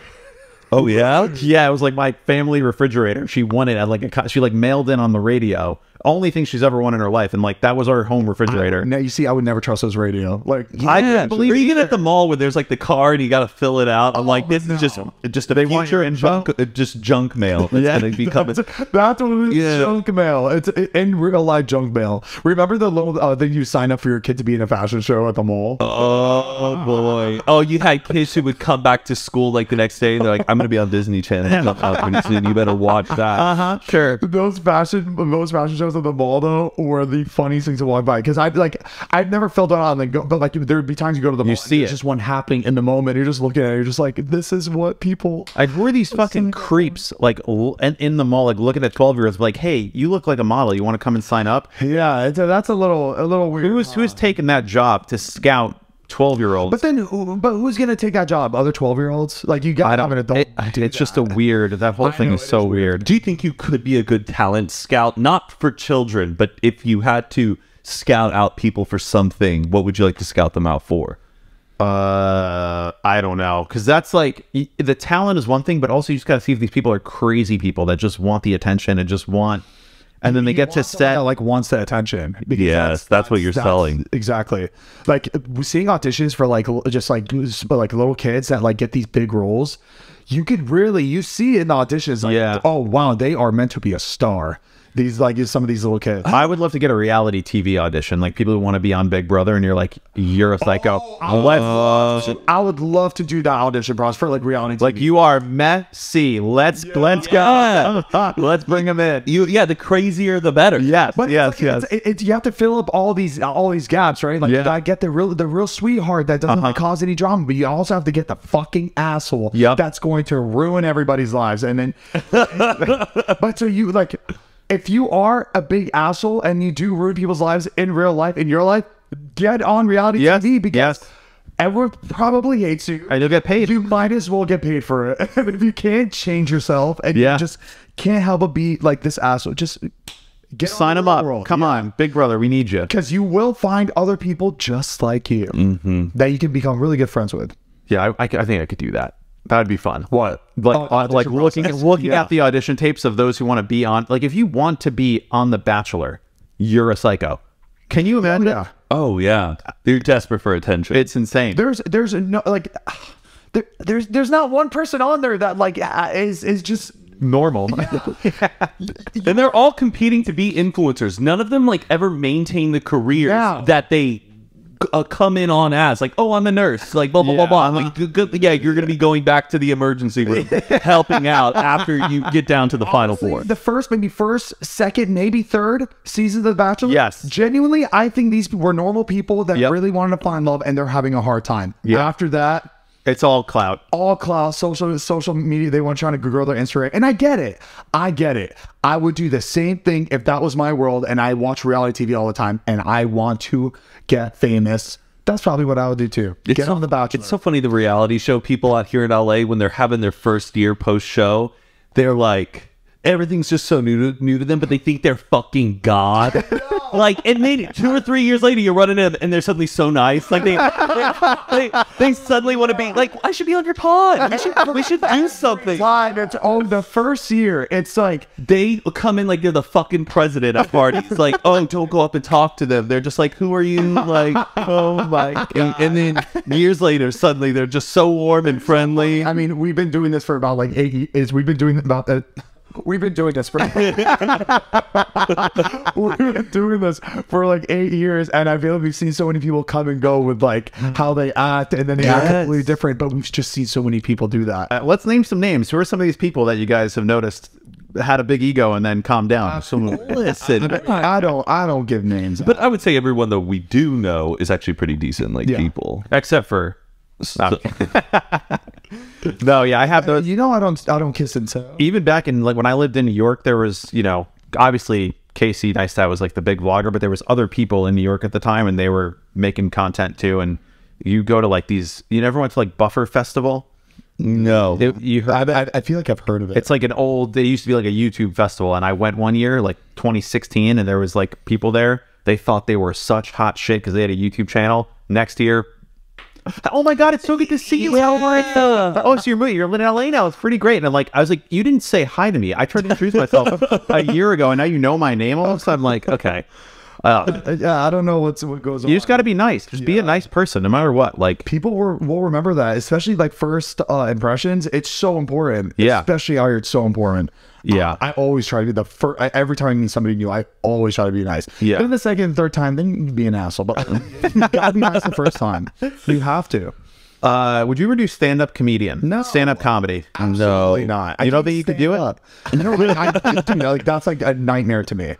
Oh yeah, Yeah, it was like my family refrigerator. She won it at like a co- she like mailed in on the radio. Only thing she's ever won in her life, and like that was our home refrigerator. Now you see, I would never trust those radio. Like I Yeah, couldn't believe or even at the mall where there's like the card, you got to fill it out. I'm like, this is just just a They want future your info? junk, uh, just junk mail. It's Yeah. gonna be coming. That's, that's what it is. Yeah. Junk mail. It's in real life junk mail. Remember the little uh, thing you sign up for your kid to be in a fashion show at the mall? Oh boy! Oh, you had kids who would come back to school like the next day. and They're like, "I'm gonna be on Disney Channel. You better watch that." Uh huh. Sure. Those fashion, those fashion shows at the mall though were the funniest things to walk by because I like I've never felt on and go, but like there would be times you go to the mall, you see and it. just one happening in the moment. You're just looking at it, you're just like, this is what people. I were these fucking creeps like l- in, in the mall, like looking at twelve year olds, like, hey, you look like a model. You want to come and sign up? Yeah, it's a, that's a little a little weird. Who's who's uh. taking that job to scout twelve year olds? but then, who- but who's gonna take that job? Other twelve year olds? Like you got I to have an adult. it- do it's just a weird. That whole thing know, is so is weird. Do you think you could be a good talent scout, not for children, but if you had to scout out people for something, what would you like to scout them out for? Uh, I don't know, because that's like the talent is one thing, but also you just gotta see if these people are crazy people that just want the attention and just want, and then they get to set. that like wants the attention. Yes, that's what you're selling. Exactly. Like we seeing auditions for like just like like little kids that like get these big roles. You could really you see in the auditions like Yeah. oh wow they are meant to be a star. These like is some of these little kids. I would love to get a reality TV audition, like people who want to be on Big Brother, and you're like, you're a psycho. Let's- I would love to do that audition process for like reality. like you are messy. Let's let's go. let's bring them in. You, yeah, the crazier the better. Yes, But yes, like, yes. It's, it, it- you have to fill up all these all these gaps, right? Like Yeah. you gotta get the real the real sweetheart that doesn't Uh-huh. cause any drama, but you also have to get the fucking asshole Yep. that's going to ruin everybody's lives. And then, but so you like, if you are a big asshole and you do ruin people's lives in real life, in your life, get on reality Yes, TV because yes. everyone probably hates you. And you'll get paid. You might as well get paid for it. but if you can't change yourself and Yeah. you just can't help but be like this asshole, just get Sign them up. Come on, big brother, we need you. Because you will find other people just like you Mm-hmm. that you can become really good friends with. Yeah, I, I, I think I could do that. That would be fun. What? Like, Oh, uh, like looking process. looking Yeah. at the audition tapes of those who want to be on. Like, if you want to be on The Bachelor, you're a psycho. Can you imagine? Yeah. Oh yeah, they're desperate for attention. It's insane. There's there's no like there, there's there's not one person on there that like is is just normal. Yeah. and they're all competing to be influencers. None of them like ever maintain the careers Yeah. that they uh, come in on as. Like, oh, I'm a nurse. Like, blah blah blah blah. I'm like, good, good- yeah, you're gonna be going back to the emergency room, helping out after you get down to the final four. the first maybe first second maybe third season of The Bachelor. Yes. genuinely, I think these were normal people that Yep. really wanted to find love and they're having a hard time. Yeah. After that, it's all clout. all cloud social social media they want trying to grow their instagram. And i get it. I get it. I would do the same thing if that was my world and i watch reality tv all the time and i want to get famous. That's probably what i would do too. Get so, on the bachelor. It's so funny the reality show people out here in LA when they're having their first year post show, they're like everything's just so new to, new to them, but they think they're fucking god. like, and then two or three years later, you're running in and they're suddenly so nice. Like they they, they, they suddenly want to be like, I should be on your pod. We should, we should do something. time it's oh the first year it's like They come in like they're the fucking president at parties. like, oh, don't go up and talk to them. They're just like, who are you? Like, oh my god. And, and then years later, suddenly they're just so warm and friendly. i mean we've been doing this for about like eight years we've been doing about that We've been doing this for we've been doing this for like eight years, and I feel like we've seen so many people come and go with like how they act, and then they act completely different. But we've just seen so many people do that. Uh, let's name some names. Who are some of these people that you guys have noticed had a big ego and then calmed down? Listen, I don't, I don't give names. but I would say everyone that we do know is actually pretty decent, like Yeah. people. Except for. So- No, yeah, I have uh, those. you know, I don't, I don't kiss and tell. even back in like when I lived in New York, there was you know obviously Casey Neistat was like the big vlogger, but there was other people in New York at the time, and they were making content too. And you go to like these, you never went to like Buffer Festival. no. It- you heard, I, I, I feel like I've heard of it. it's like an old. They used to be like a YouTube festival, and I went one year, like 2016, and there was like people there. They thought they were such hot shit because they had a YouTube channel. Next year. Oh my god, it's so good to see you. oh, so you're moving. You're in LA now. It's pretty great. And I'm like, I was like, you didn't say hi to me. I tried to introduce myself a year ago, and now you know my name. All of a sudden, I'm like, okay. Uh, yeah, I don't know what's what goes on. you just got to be nice. Just be a nice person, no matter what. Like, people will, will remember that, especially like first uh, impressions. It's so important. Yeah. especially out here, it's so important. Yeah. I, I always try to be the first. Every time I meet somebody new, I always try to be nice. Yeah. Then the second, third time, then you be an asshole. But you gotta be nice the first time. You have to. uh, would you ever do stand-up comedian? No. stand-up comedy. Absolutely not. You don't think you could stand do it? up. No, I, dude, like that's like a nightmare to me.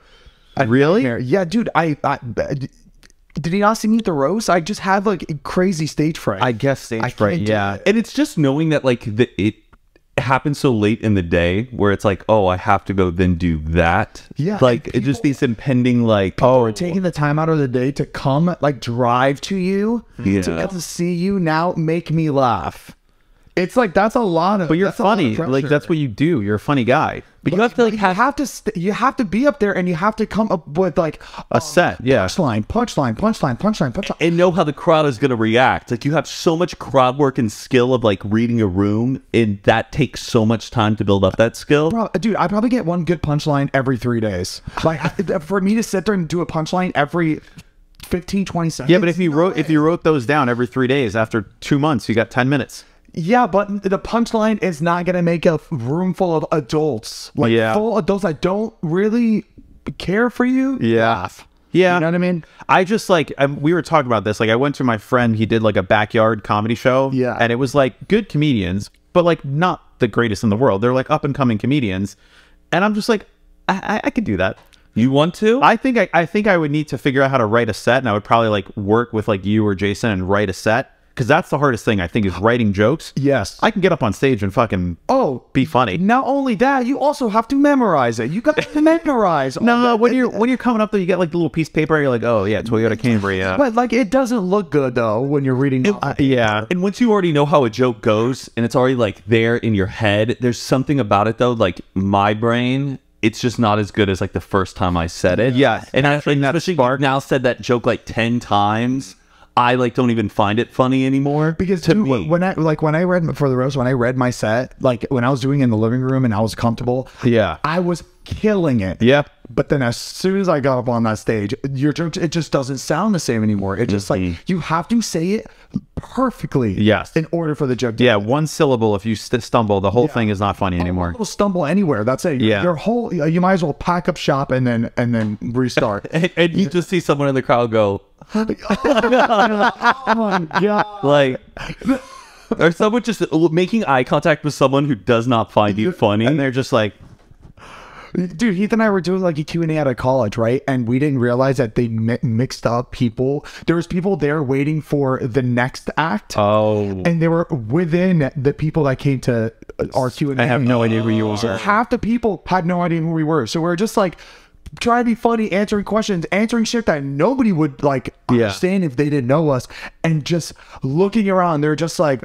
Really? Nightmare. Yeah, dude. I, I did he not see me at the roast? I just have like crazy stage fright. I guess stage I fright. Yeah. and it's just knowing that like the, it happens so late in the day where it's like, oh, I have to go then do that. Yeah, Like and it just these impending like Oh, taking the time out of the day to come, like drive to you, Yeah. to get to see you now, make me laugh. It's like that's a lot of. But you're that's a lot of funny. Like that's what you do. You're a funny guy. But you have to like you have have to st- you have to be up there and you have to come up with like A um, set. Yeah. punchline, punchline, punchline, punchline, punchline. and know how the crowd is going to react. Like you have so much crowd work and skill of like reading a room, and that takes so much time to build up that skill. Bro, uh, dude, I probably get one good punchline every three days. Like for me to sit there and do a punchline every 15, 20 seconds. Yeah, but if you wrote if you wrote those down every three days after two months, you got ten minutes. Yeah, but the punchline is not gonna make a room full of adults, like Yeah. full adults that don't really care for you. Yeah. Yeah. You know what I mean? I just like um, we were talking about this. Like I went to my friend. He did like a backyard comedy show. Yeah. and it was like good comedians, but like not the greatest in the world. They're like up and coming comedians, and I'm just like, I, I, I could do that. You want to? I think I, I think I would need to figure out how to write a set, and I would probably like work with like you or Jason and write a set because that's the hardest thing I think is writing jokes. Yes. I can get up on stage and fucking oh, be funny. not only that, you also have to memorize it. You got to memorize. all No, that. when you're when you're coming up there, you get like the little piece of paper. You're like, oh yeah, Toyota Camry. Yeah, But like, it doesn't look good though when you're reading. Uh, yeah. And once you already know how a joke goes and it's already like there in your head, there's something about it though, like my brain, it's just not as good as like the first time I said it. Yes. And I Capturing that especially spark. now said that joke like 10 times. I like don't even find it funny anymore. Because to dude, me, when I like when I read for the roast, when I read my set, like when I was doing it in the living room and I was comfortable, Yeah. I was killing it. Yeah. But then as soon as I got up on that stage, your it just doesn't sound the same anymore. It just like you have to say it perfectly. Yes. In order for the joke to Yeah, one syllable. If you st- stumble, the whole thing is not funny oh, anymore. Will stumble anywhere. That's it. Yeah. Your whole you might as well pack up shop and then and then restart. and, and you just see someone in the crowd go, oh my god. like, or someone just making eye contact with someone who does not find you funny. And they're just like, Dude, Heath and I were doing like a Q&A out of college, right? And we didn't realize that they mi- mixed up people. There was people there waiting for the next act. oh, and they were within the people that came to uh, our Q&A. I have no idea who you were. So half the people had no idea who we were. So we are just like trying to be funny, answering questions, answering shit that nobody would like Yeah. understand if they didn't know us, and just looking around. They're just like,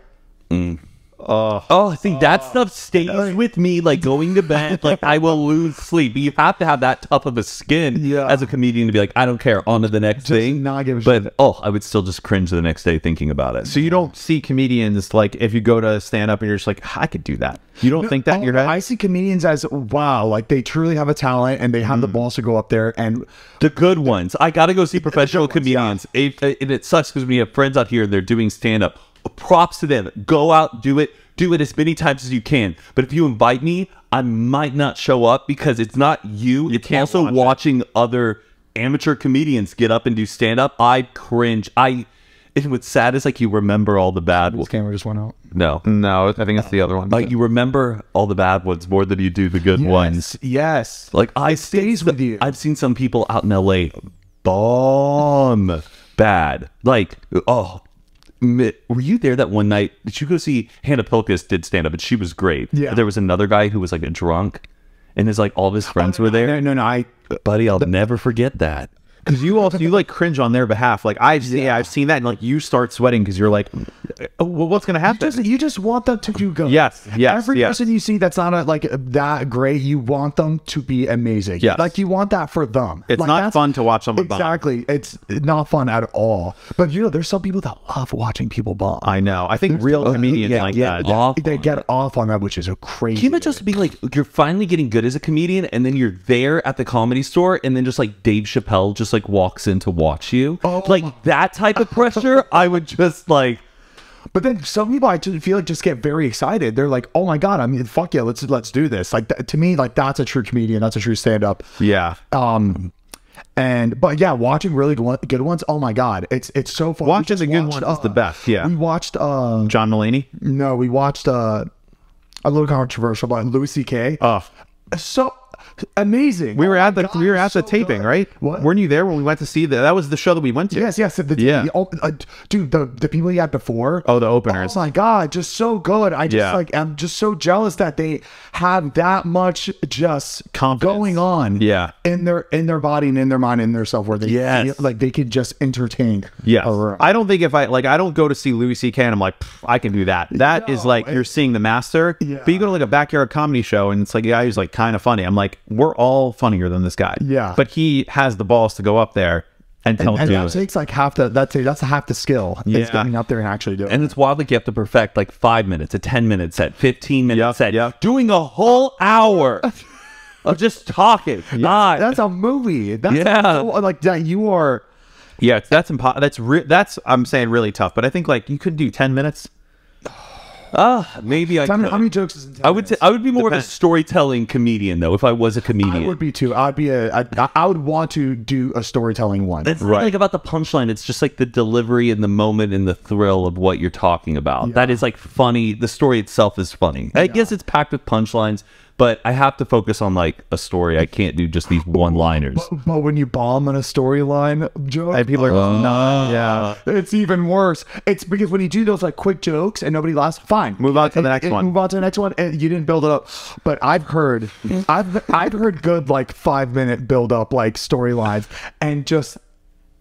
mm. Oh, I think that stuff stays with me. Like going to bed, like I will lose sleep. But you have to have that tough of a skin Yeah. as a comedian to be like, I don't care, on to the next thing. not give a but shit. oh, I would still just cringe the next day thinking about it. so you don't see comedians like if you go to stand up and you're just like, I could do that. You don't think that in your Oh, head? I see comedians as wow, like they truly have a talent and they have Mm. the balls to go up there and the good ones. I gotta go see professional comedians. It- and it sucks because when you have friends out here and they're doing stand up, props to them. Go out, do it, do it as many times as you can. But if you invite me, I might not show up because it's not you. it's can't also watch it. watching other amateur comedians get up and do stand up. I cringe. I. And what's sad is like you remember all the bad ones. camera just went out. No. no, I think it's the other one. Like you remember all the bad ones more than you do the good ones. Yes. Like I stays with you. I've seen some people out in LA bomb bad. Like oh, mi- were you there that one night? Did you go see Hannah Pilkes did stand up and she was great. Yeah. There was another guy who was like a drunk, and his like all of his oh, friends were there. No, no, no. I Buddy, I'll never forget that. Because you also you like cringe on their behalf. Like I've seen, yeah, I've seen that, and like you start sweating because you're like, oh, well, what's gonna happen? just you just want them to do good. Yes, yes, Every yes. person you see that's not uh, like that great, you want them to be amazing. Yes. like you want that for them. It's Like, not fun to watch someone bomb. Exactly, it's not fun at all. But you know, there's some people that love watching people bomb. I know. I think real comedians yeah, like yeah, that. yeah. Off they get off on that, which is a crazy. Can you imagine just being like, you're finally getting good as a comedian, and then you're there at the comedy store, and then just like Dave Chappelle just like walks in to watch you, Oh. like that type of pressure. I would just like, But then some people I just feel like just get very excited. They're like, "Oh my god! I mean, fuck yeah, let's let's do this." Like th- to me, like that's a true comedian. That's a true stand up. Yeah. Um, and but yeah, watching really good, ones. Oh my god, it's it's so fun. Watching the good ones is the best, yeah. we watched. Uh, John Mulaney. no, we watched uh, a little controversial, but Louis C.K. Oh, so amazing. we were Oh at the God, we were at the taping, good. right? What? Weren't you there when we went to see that? That was the show that we went to. Yes, yes. The, Yeah. the, oh, uh, dude, the the people you had before. Oh, the openers. Oh my god, just so good. I just Yeah. like I'm just so jealous that they have that much just Confidence. going on. Yeah. In their in their body and in their mind and in their self where they Yes. feel like they could just entertain. Room. I don't think if I like I don't go to see Louis C.K. and I'm like I can do that. That is No, like it- you're seeing the master. Yeah. But you go to like a backyard comedy show and it's like a guy who's like kind of funny. I'm like we're all funnier than this guy. Yeah. But he has the balls to go up there and tell and do that it. takes like half the that's a, that's a half the skill. Yeah. It's getting up there and actually doing. it. and it's wild like you have to perfect like five minutes, a ten minute set, fifteen minute Yep, set, yep. doing a whole hour of just talking. God, that's a movie. That's Yeah. so- like that. You are. Yeah, that's impo- that's re- that's I'm saying really tough. But I think like you could do 10 minutes. Ah, maybe I. How many, could. how many jokes is in 10 I would say minutes? I would be more of a storytelling comedian though if I was a comedian. I would be too. I'd be a. I, I would want to do a storytelling one. It's not Right. like about the punchline. It's just like the delivery and the moment and the thrill of what you're talking about. That is like funny. The story itself is funny. I guess it's packed with punchlines, but I have to focus on like a story. I can't do just these one liners. But when you bomb on a storyline joke, And people are like, ah. no, yeah. it's even worse. It's because when you do those like quick jokes and nobody laughs, fine. Move on to the next and one. Move on to the next one, and you didn't build it up. But I've heard, mm-hmm. I've I've heard good like five minute build up like storylines, and just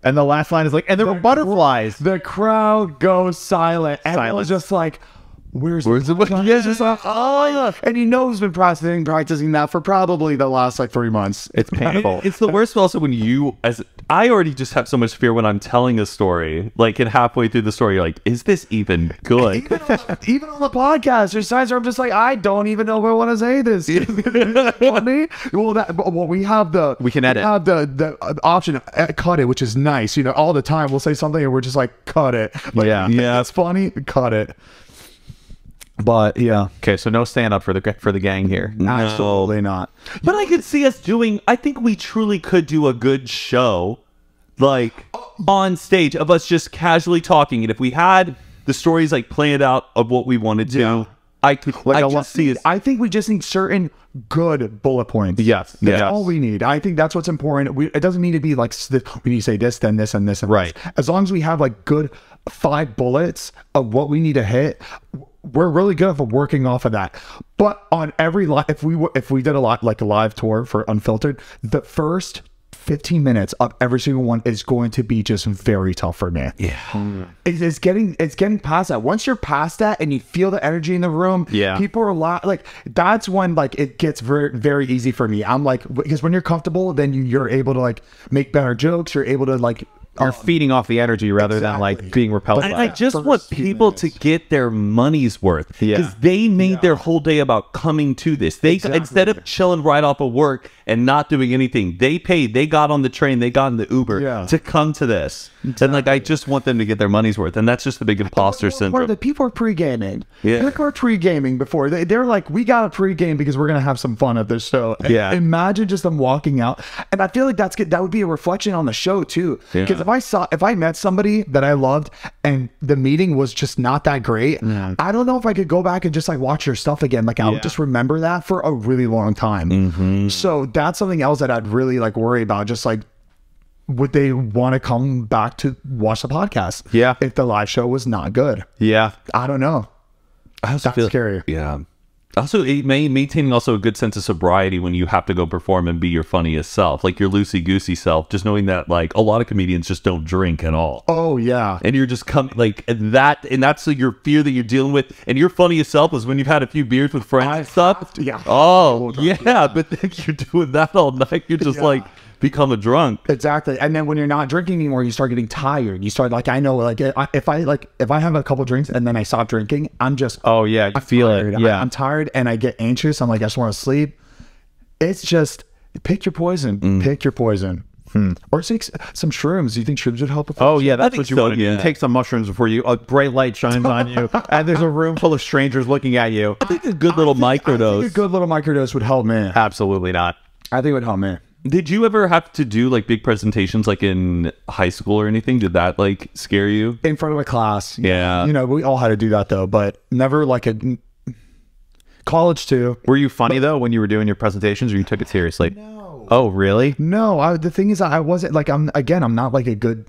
And the last line is like, and there were butterflies. the crowd goes silent. Everyone's Silence. just like, where's Where's the- yeah, just like, oh, yeah. And he knows who's been practicing practicing that for probably the last like three months. It's painful. It's the worst also when you as I already just have so much fear when I'm telling a story. Like and halfway through the story, you're like, is this even good? even, on, even on the podcast, there's times where I'm just like, I don't even know if I want to say this. Funny? Well, that well, we have the We can edit. We have the the uh, option uh, cut it, which is nice. You know, all the time we'll say something and we're just like, cut it. Like, Yeah. yeah, it's funny. Cut it. But yeah, Okay, so no stand up for the for the gang here. No. absolutely not. But I could see us doing. I think we truly could do a good show, like on stage of us just casually talking. And if we had the stories like planned out of what we wanted to, Yeah. I could. Like I a just see us. I think we just need certain good bullet points. Yes, That's yes. all we need. I think that's what's important. We, it doesn't need to be like s- we need to say this, then this, and this, and Right. this. As long as we have like good five bullets of what we need to hit, w- we're really good for working off of that. But on every live, if we if we did a lot like a live tour for Unfiltered, the first 15 minutes of every single one is going to be just very tough for me. yeah. It's, it's getting it's getting past that. Once you're past that and you feel the energy in the room, Yeah. people are a lot like that's when like it gets very very easy for me. I'm like because when you're comfortable, then you, you're able to like make better jokes. You're able to like You're feeding off the energy rather than like being repelled But And by I it. just want people to get their money's worth Yeah. because they made their whole day about coming to this. They instead of chilling right off of work and not doing anything, they paid. They got on the train. They got in the Uber Yeah. to come to this. And like, I just want them to get their money's worth, and that's just the big imposter Where syndrome. the people are pre-gaming. Yeah. People are pre-gaming before. They, they're like, we got a pre-game because we're gonna have some fun at this show. Yeah. Imagine just them walking out, and I feel like that's good. That would be a reflection on the show too. Yeah. Because if I saw, if I met somebody that I loved, and the meeting was just not that great, I don't know if I could go back and just like watch your stuff again. Like I Yeah. would just remember that for a really long time. Mm-hmm. So that's something else that I'd really like worry about. Just like would they want to come back to watch the podcast? Yeah. If the live show was not good. yeah. I don't know. I also That's scary. Yeah. Also, it may, maintaining also a good sense of sobriety when you have to go perform and be your funniest self, like your loosey goosey self. Just knowing that, like a lot of comedians just don't drink at all. Oh yeah. and you're just coming like and that and that's your fear that you're dealing with and your funniest self is when you've had a few beers with friends and stuff yeah. oh yeah but then you're doing that all night you're just Yeah. like become a drunk Exactly. And then when you're not drinking anymore, you start getting tired. You start like I know like if I like if I have a couple drinks and then I stop drinking, I'm just Oh yeah, I feel tired. it. Yeah. I'm tired and I get anxious. I'm like I just want to sleep. It's just pick your poison. Mm. Pick your poison. Hmm. Or take some shrooms. Do you think shrooms would help? Oh yeah, that's think what you so, want to do. Take some mushrooms before you. A bright light shines on you, and there's a room full of strangers looking at you. i think a good little I think microdose a good little microdose would help me. Absolutely not. I think it would help me. Did you ever have to do like big presentations like in high school or anything did that like scare you in front of a class. Yeah. You know, we all had to do that though, but never like a college too. Were you funny though when you were doing your presentations, or you took it seriously? No. Oh really? No, I, the thing is, I wasn't like I'm again. I'm not like a good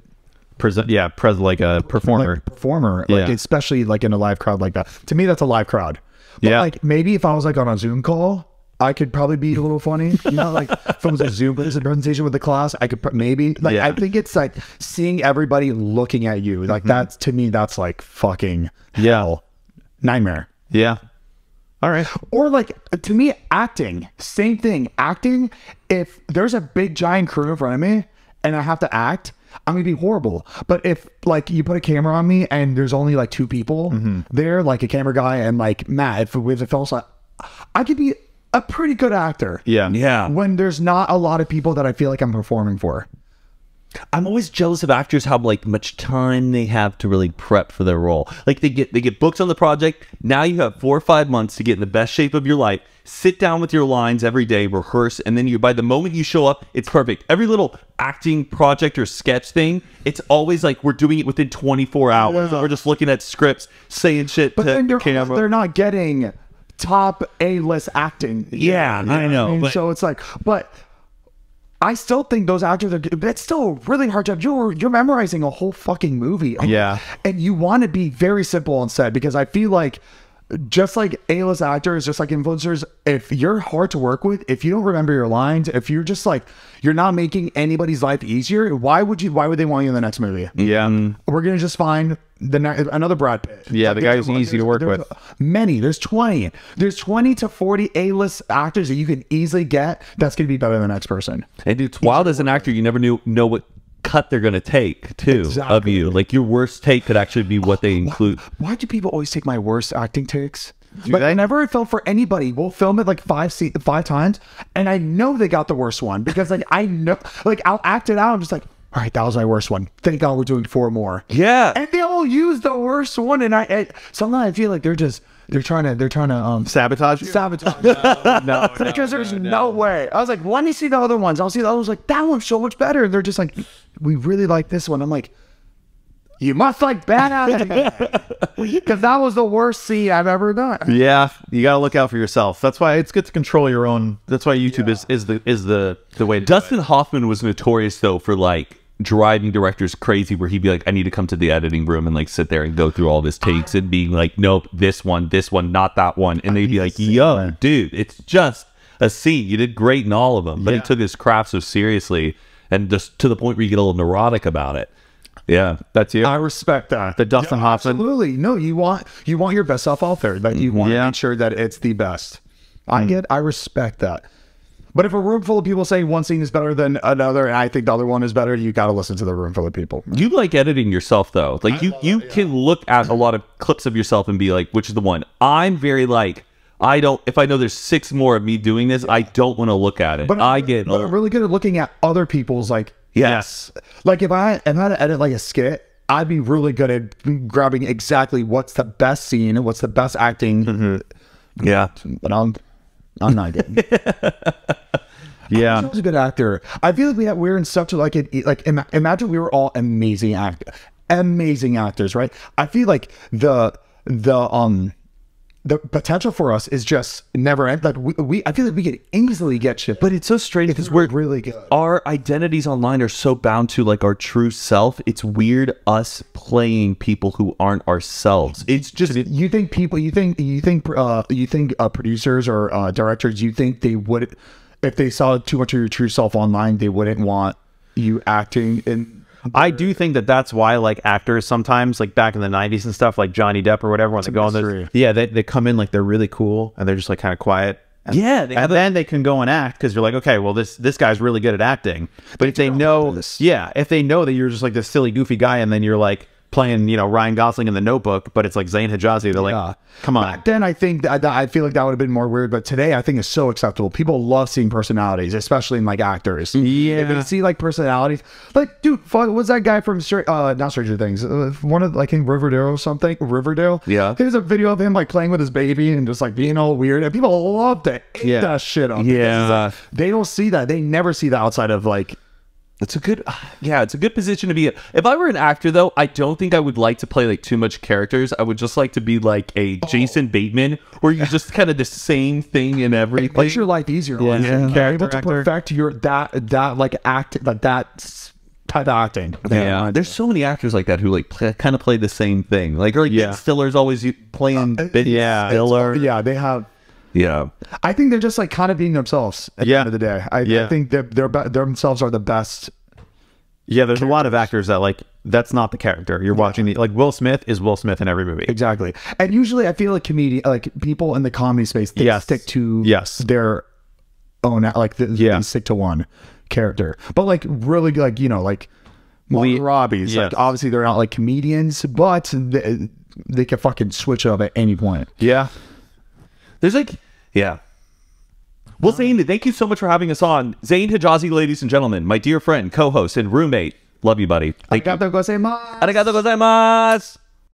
Present? Yeah, pres like a performer. like, performer, like Yeah. especially like in a live crowd like that. To me, that's a live crowd. But Yeah. like maybe if I was like on a Zoom call, I could probably be a little funny. You know, like if it was a Zoom presentation with the class, I could pr- maybe like Yeah. I think it's like seeing everybody looking at you. Like mm-hmm. that's to me, that's like fucking Yeah. hell. nightmare. yeah. All right. Or like to me, acting, same thing. Acting, if there's a big giant crew in front of me and I have to act, I'm gonna be horrible. But if like you put a camera on me and there's only like two people mm-hmm. there, like a camera guy and like Matt, if it felt like I could be a pretty good actor. Yeah. yeah When there's not a lot of people that I feel like I'm performing for. I'm always jealous of actors how like much time they have to really prep for their role. Like they get they get booked on the project. Now you have four or five months to get in the best shape of your life. Sit down with your lines every day, rehearse, and then you by the moment you show up, it's perfect. Every little acting project or sketch thing, it's always like we're doing it within 24 hours. We're just looking at scripts, saying shit But to then they're, camera. they're not getting top A list acting. Yeah, I know, And but- so it's like, but I still think those actors are. That's still a really hard job. You're you're memorizing a whole fucking movie. Yeah. and you want to be very simple and said because I feel like. Just like A-list actors, just like influencers, if you're hard to work with, if you don't remember your lines, if you're just like you're not making anybody's life easier, why would you? Why would they want you in the next movie? Yeah. Mm. We're gonna just find the ne- another Brad Pitt. Yeah, the guy who's easy to work with. Many. There's 20. There's 20 to 40 A-list actors that you can easily get. That's gonna be better than the next person. And it's wild as an actor, you never knew know what cut they're gonna take too of you. Like your worst take could actually be what they include. Why do people always take my worst acting takes? But I never felt for anybody. We'll film it like five se- five times, and I know they got the worst one because like I know, like I'll act it out. I'm just like, all right, that was my worst one. Thank God we're doing four more. Yeah. and they all use the worst one, and I, I sometimes I feel like they're just they're trying to they're trying to um Sabotage you? sabotage. no, because there's no, no, way. I was like, let me see the other ones. I'll see the other ones. Like that one's so much better. And they're just like, we really like this one. I'm like, you must like bad acting because that was the worst scene I've ever done. Yeah, you got to look out for yourself. That's why it's good to control your own. That's why YouTube is, is the is the the way to do it. Dustin Hoffman was notorious though for like driving directors crazy where he'd be like, I need to come to the editing room and like sit there and go through all of his takes and being like, Nope, this one, this one, not that one. And they'd be like, Yo, dude, it's just a scene. You did great in all of them. But he took his craft so seriously and just to the point where you get a little neurotic about it. Yeah. That's you. I respect that. The Dustin Hoffman. Absolutely. No, you want you want your best stuff out there. Like you want Yeah. to make sure that it's the best. I mm. get I respect that. But if a room full of people say one scene is better than another and I think the other one is better, you gotta listen to the room full of people. You like editing yourself though. Like you you can look at a lot of clips of yourself and be like, which is the one? I'm very like I don't if I know there's six more of me doing this, I don't want to look at it. But I get but I'm really good at looking at other people's like yes. like if I if I to edit like a skit, I'd be really good at grabbing exactly what's the best scene and what's the best acting. Mm-hmm. Yeah. But I'm I'm not getting. yeah, He was a good actor. I feel like we have, we're in such a like it, like ima- imagine we were all amazing act amazing actors, right? I feel like the the um the potential for us is just never end. Like we, we I feel like we could easily get shit, But it's so strange because we're really good. our identities online are so bound to like our true self. It's weird us playing people who aren't ourselves. It's just You think people? You think you think uh you think uh, producers or uh, directors? You think they would if they saw too much of your true self online, they wouldn't want you acting in. I do think that that's why like actors sometimes like back in the '90s and stuff like Johnny Depp or whatever when they go on this, yeah, they they come in like they're really cool and they're just like kind of quiet. And, Yeah, they and then they can go and act because you're like, okay, well this this guy's really good at acting. But if they know, yeah, if they know that you're just like this silly goofy guy and then you're like playing, you know, Ryan Gosling in The Notebook, but it's like Zane Hijazi, they're Yeah. like, come on, Back then, I think that, that- I feel like that would have been more weird, but today I think it's so acceptable. People love seeing personalities, especially in like actors. Yeah. if they see like personalities, like dude, fuck, what's that guy from Str- uh, not Stranger Things? Uh, one of like in Riverdale or something. Riverdale. Yeah. There's a video of him like playing with his baby and just like being all weird, and people love to hate Yeah. that shit on. Yeah. they don't see that. They never see that outside of like. It's a good, yeah, it's a good position to be in. If I were an actor, though, I don't think I would like to play like too much characters. I would just like to be like a oh. Jason Bateman, where you just kind of the same thing in everything. Makes your life easier. Yeah, Yeah. You're able to Actor. perfect your that that like act like that s- type of acting. Yeah, there's so many actors like that who like play, kind of play the same thing. Like, or like Yeah. Stiller's always u- playing uh, uh, Ben yeah. Stiller. Yeah, they have. Yeah, I think they're just like kind of being themselves at the end of the day. I, I Yeah. think they're, they're themselves are the best. yeah. There's a lot of actors that like that's not the character you're watching. The like Will Smith is Will Smith in every movie. Exactly. And usually I feel like comedian, like people in the comedy space, they Yes. stick to Yes. their own, like the, Yeah. they stick to one character. But like really like, you know, like Margot Robbie's, yes. like obviously they're not like comedians, but they, they can fucking switch up at any point. Yeah. there's like, yeah. Well, Zane, thank you so much for having us on. Zane Hijazi, ladies and gentlemen, my dear friend, co-host, and roommate. Love you, buddy. Thank you. Arigato gozaimasu. Arigato gozaimasu.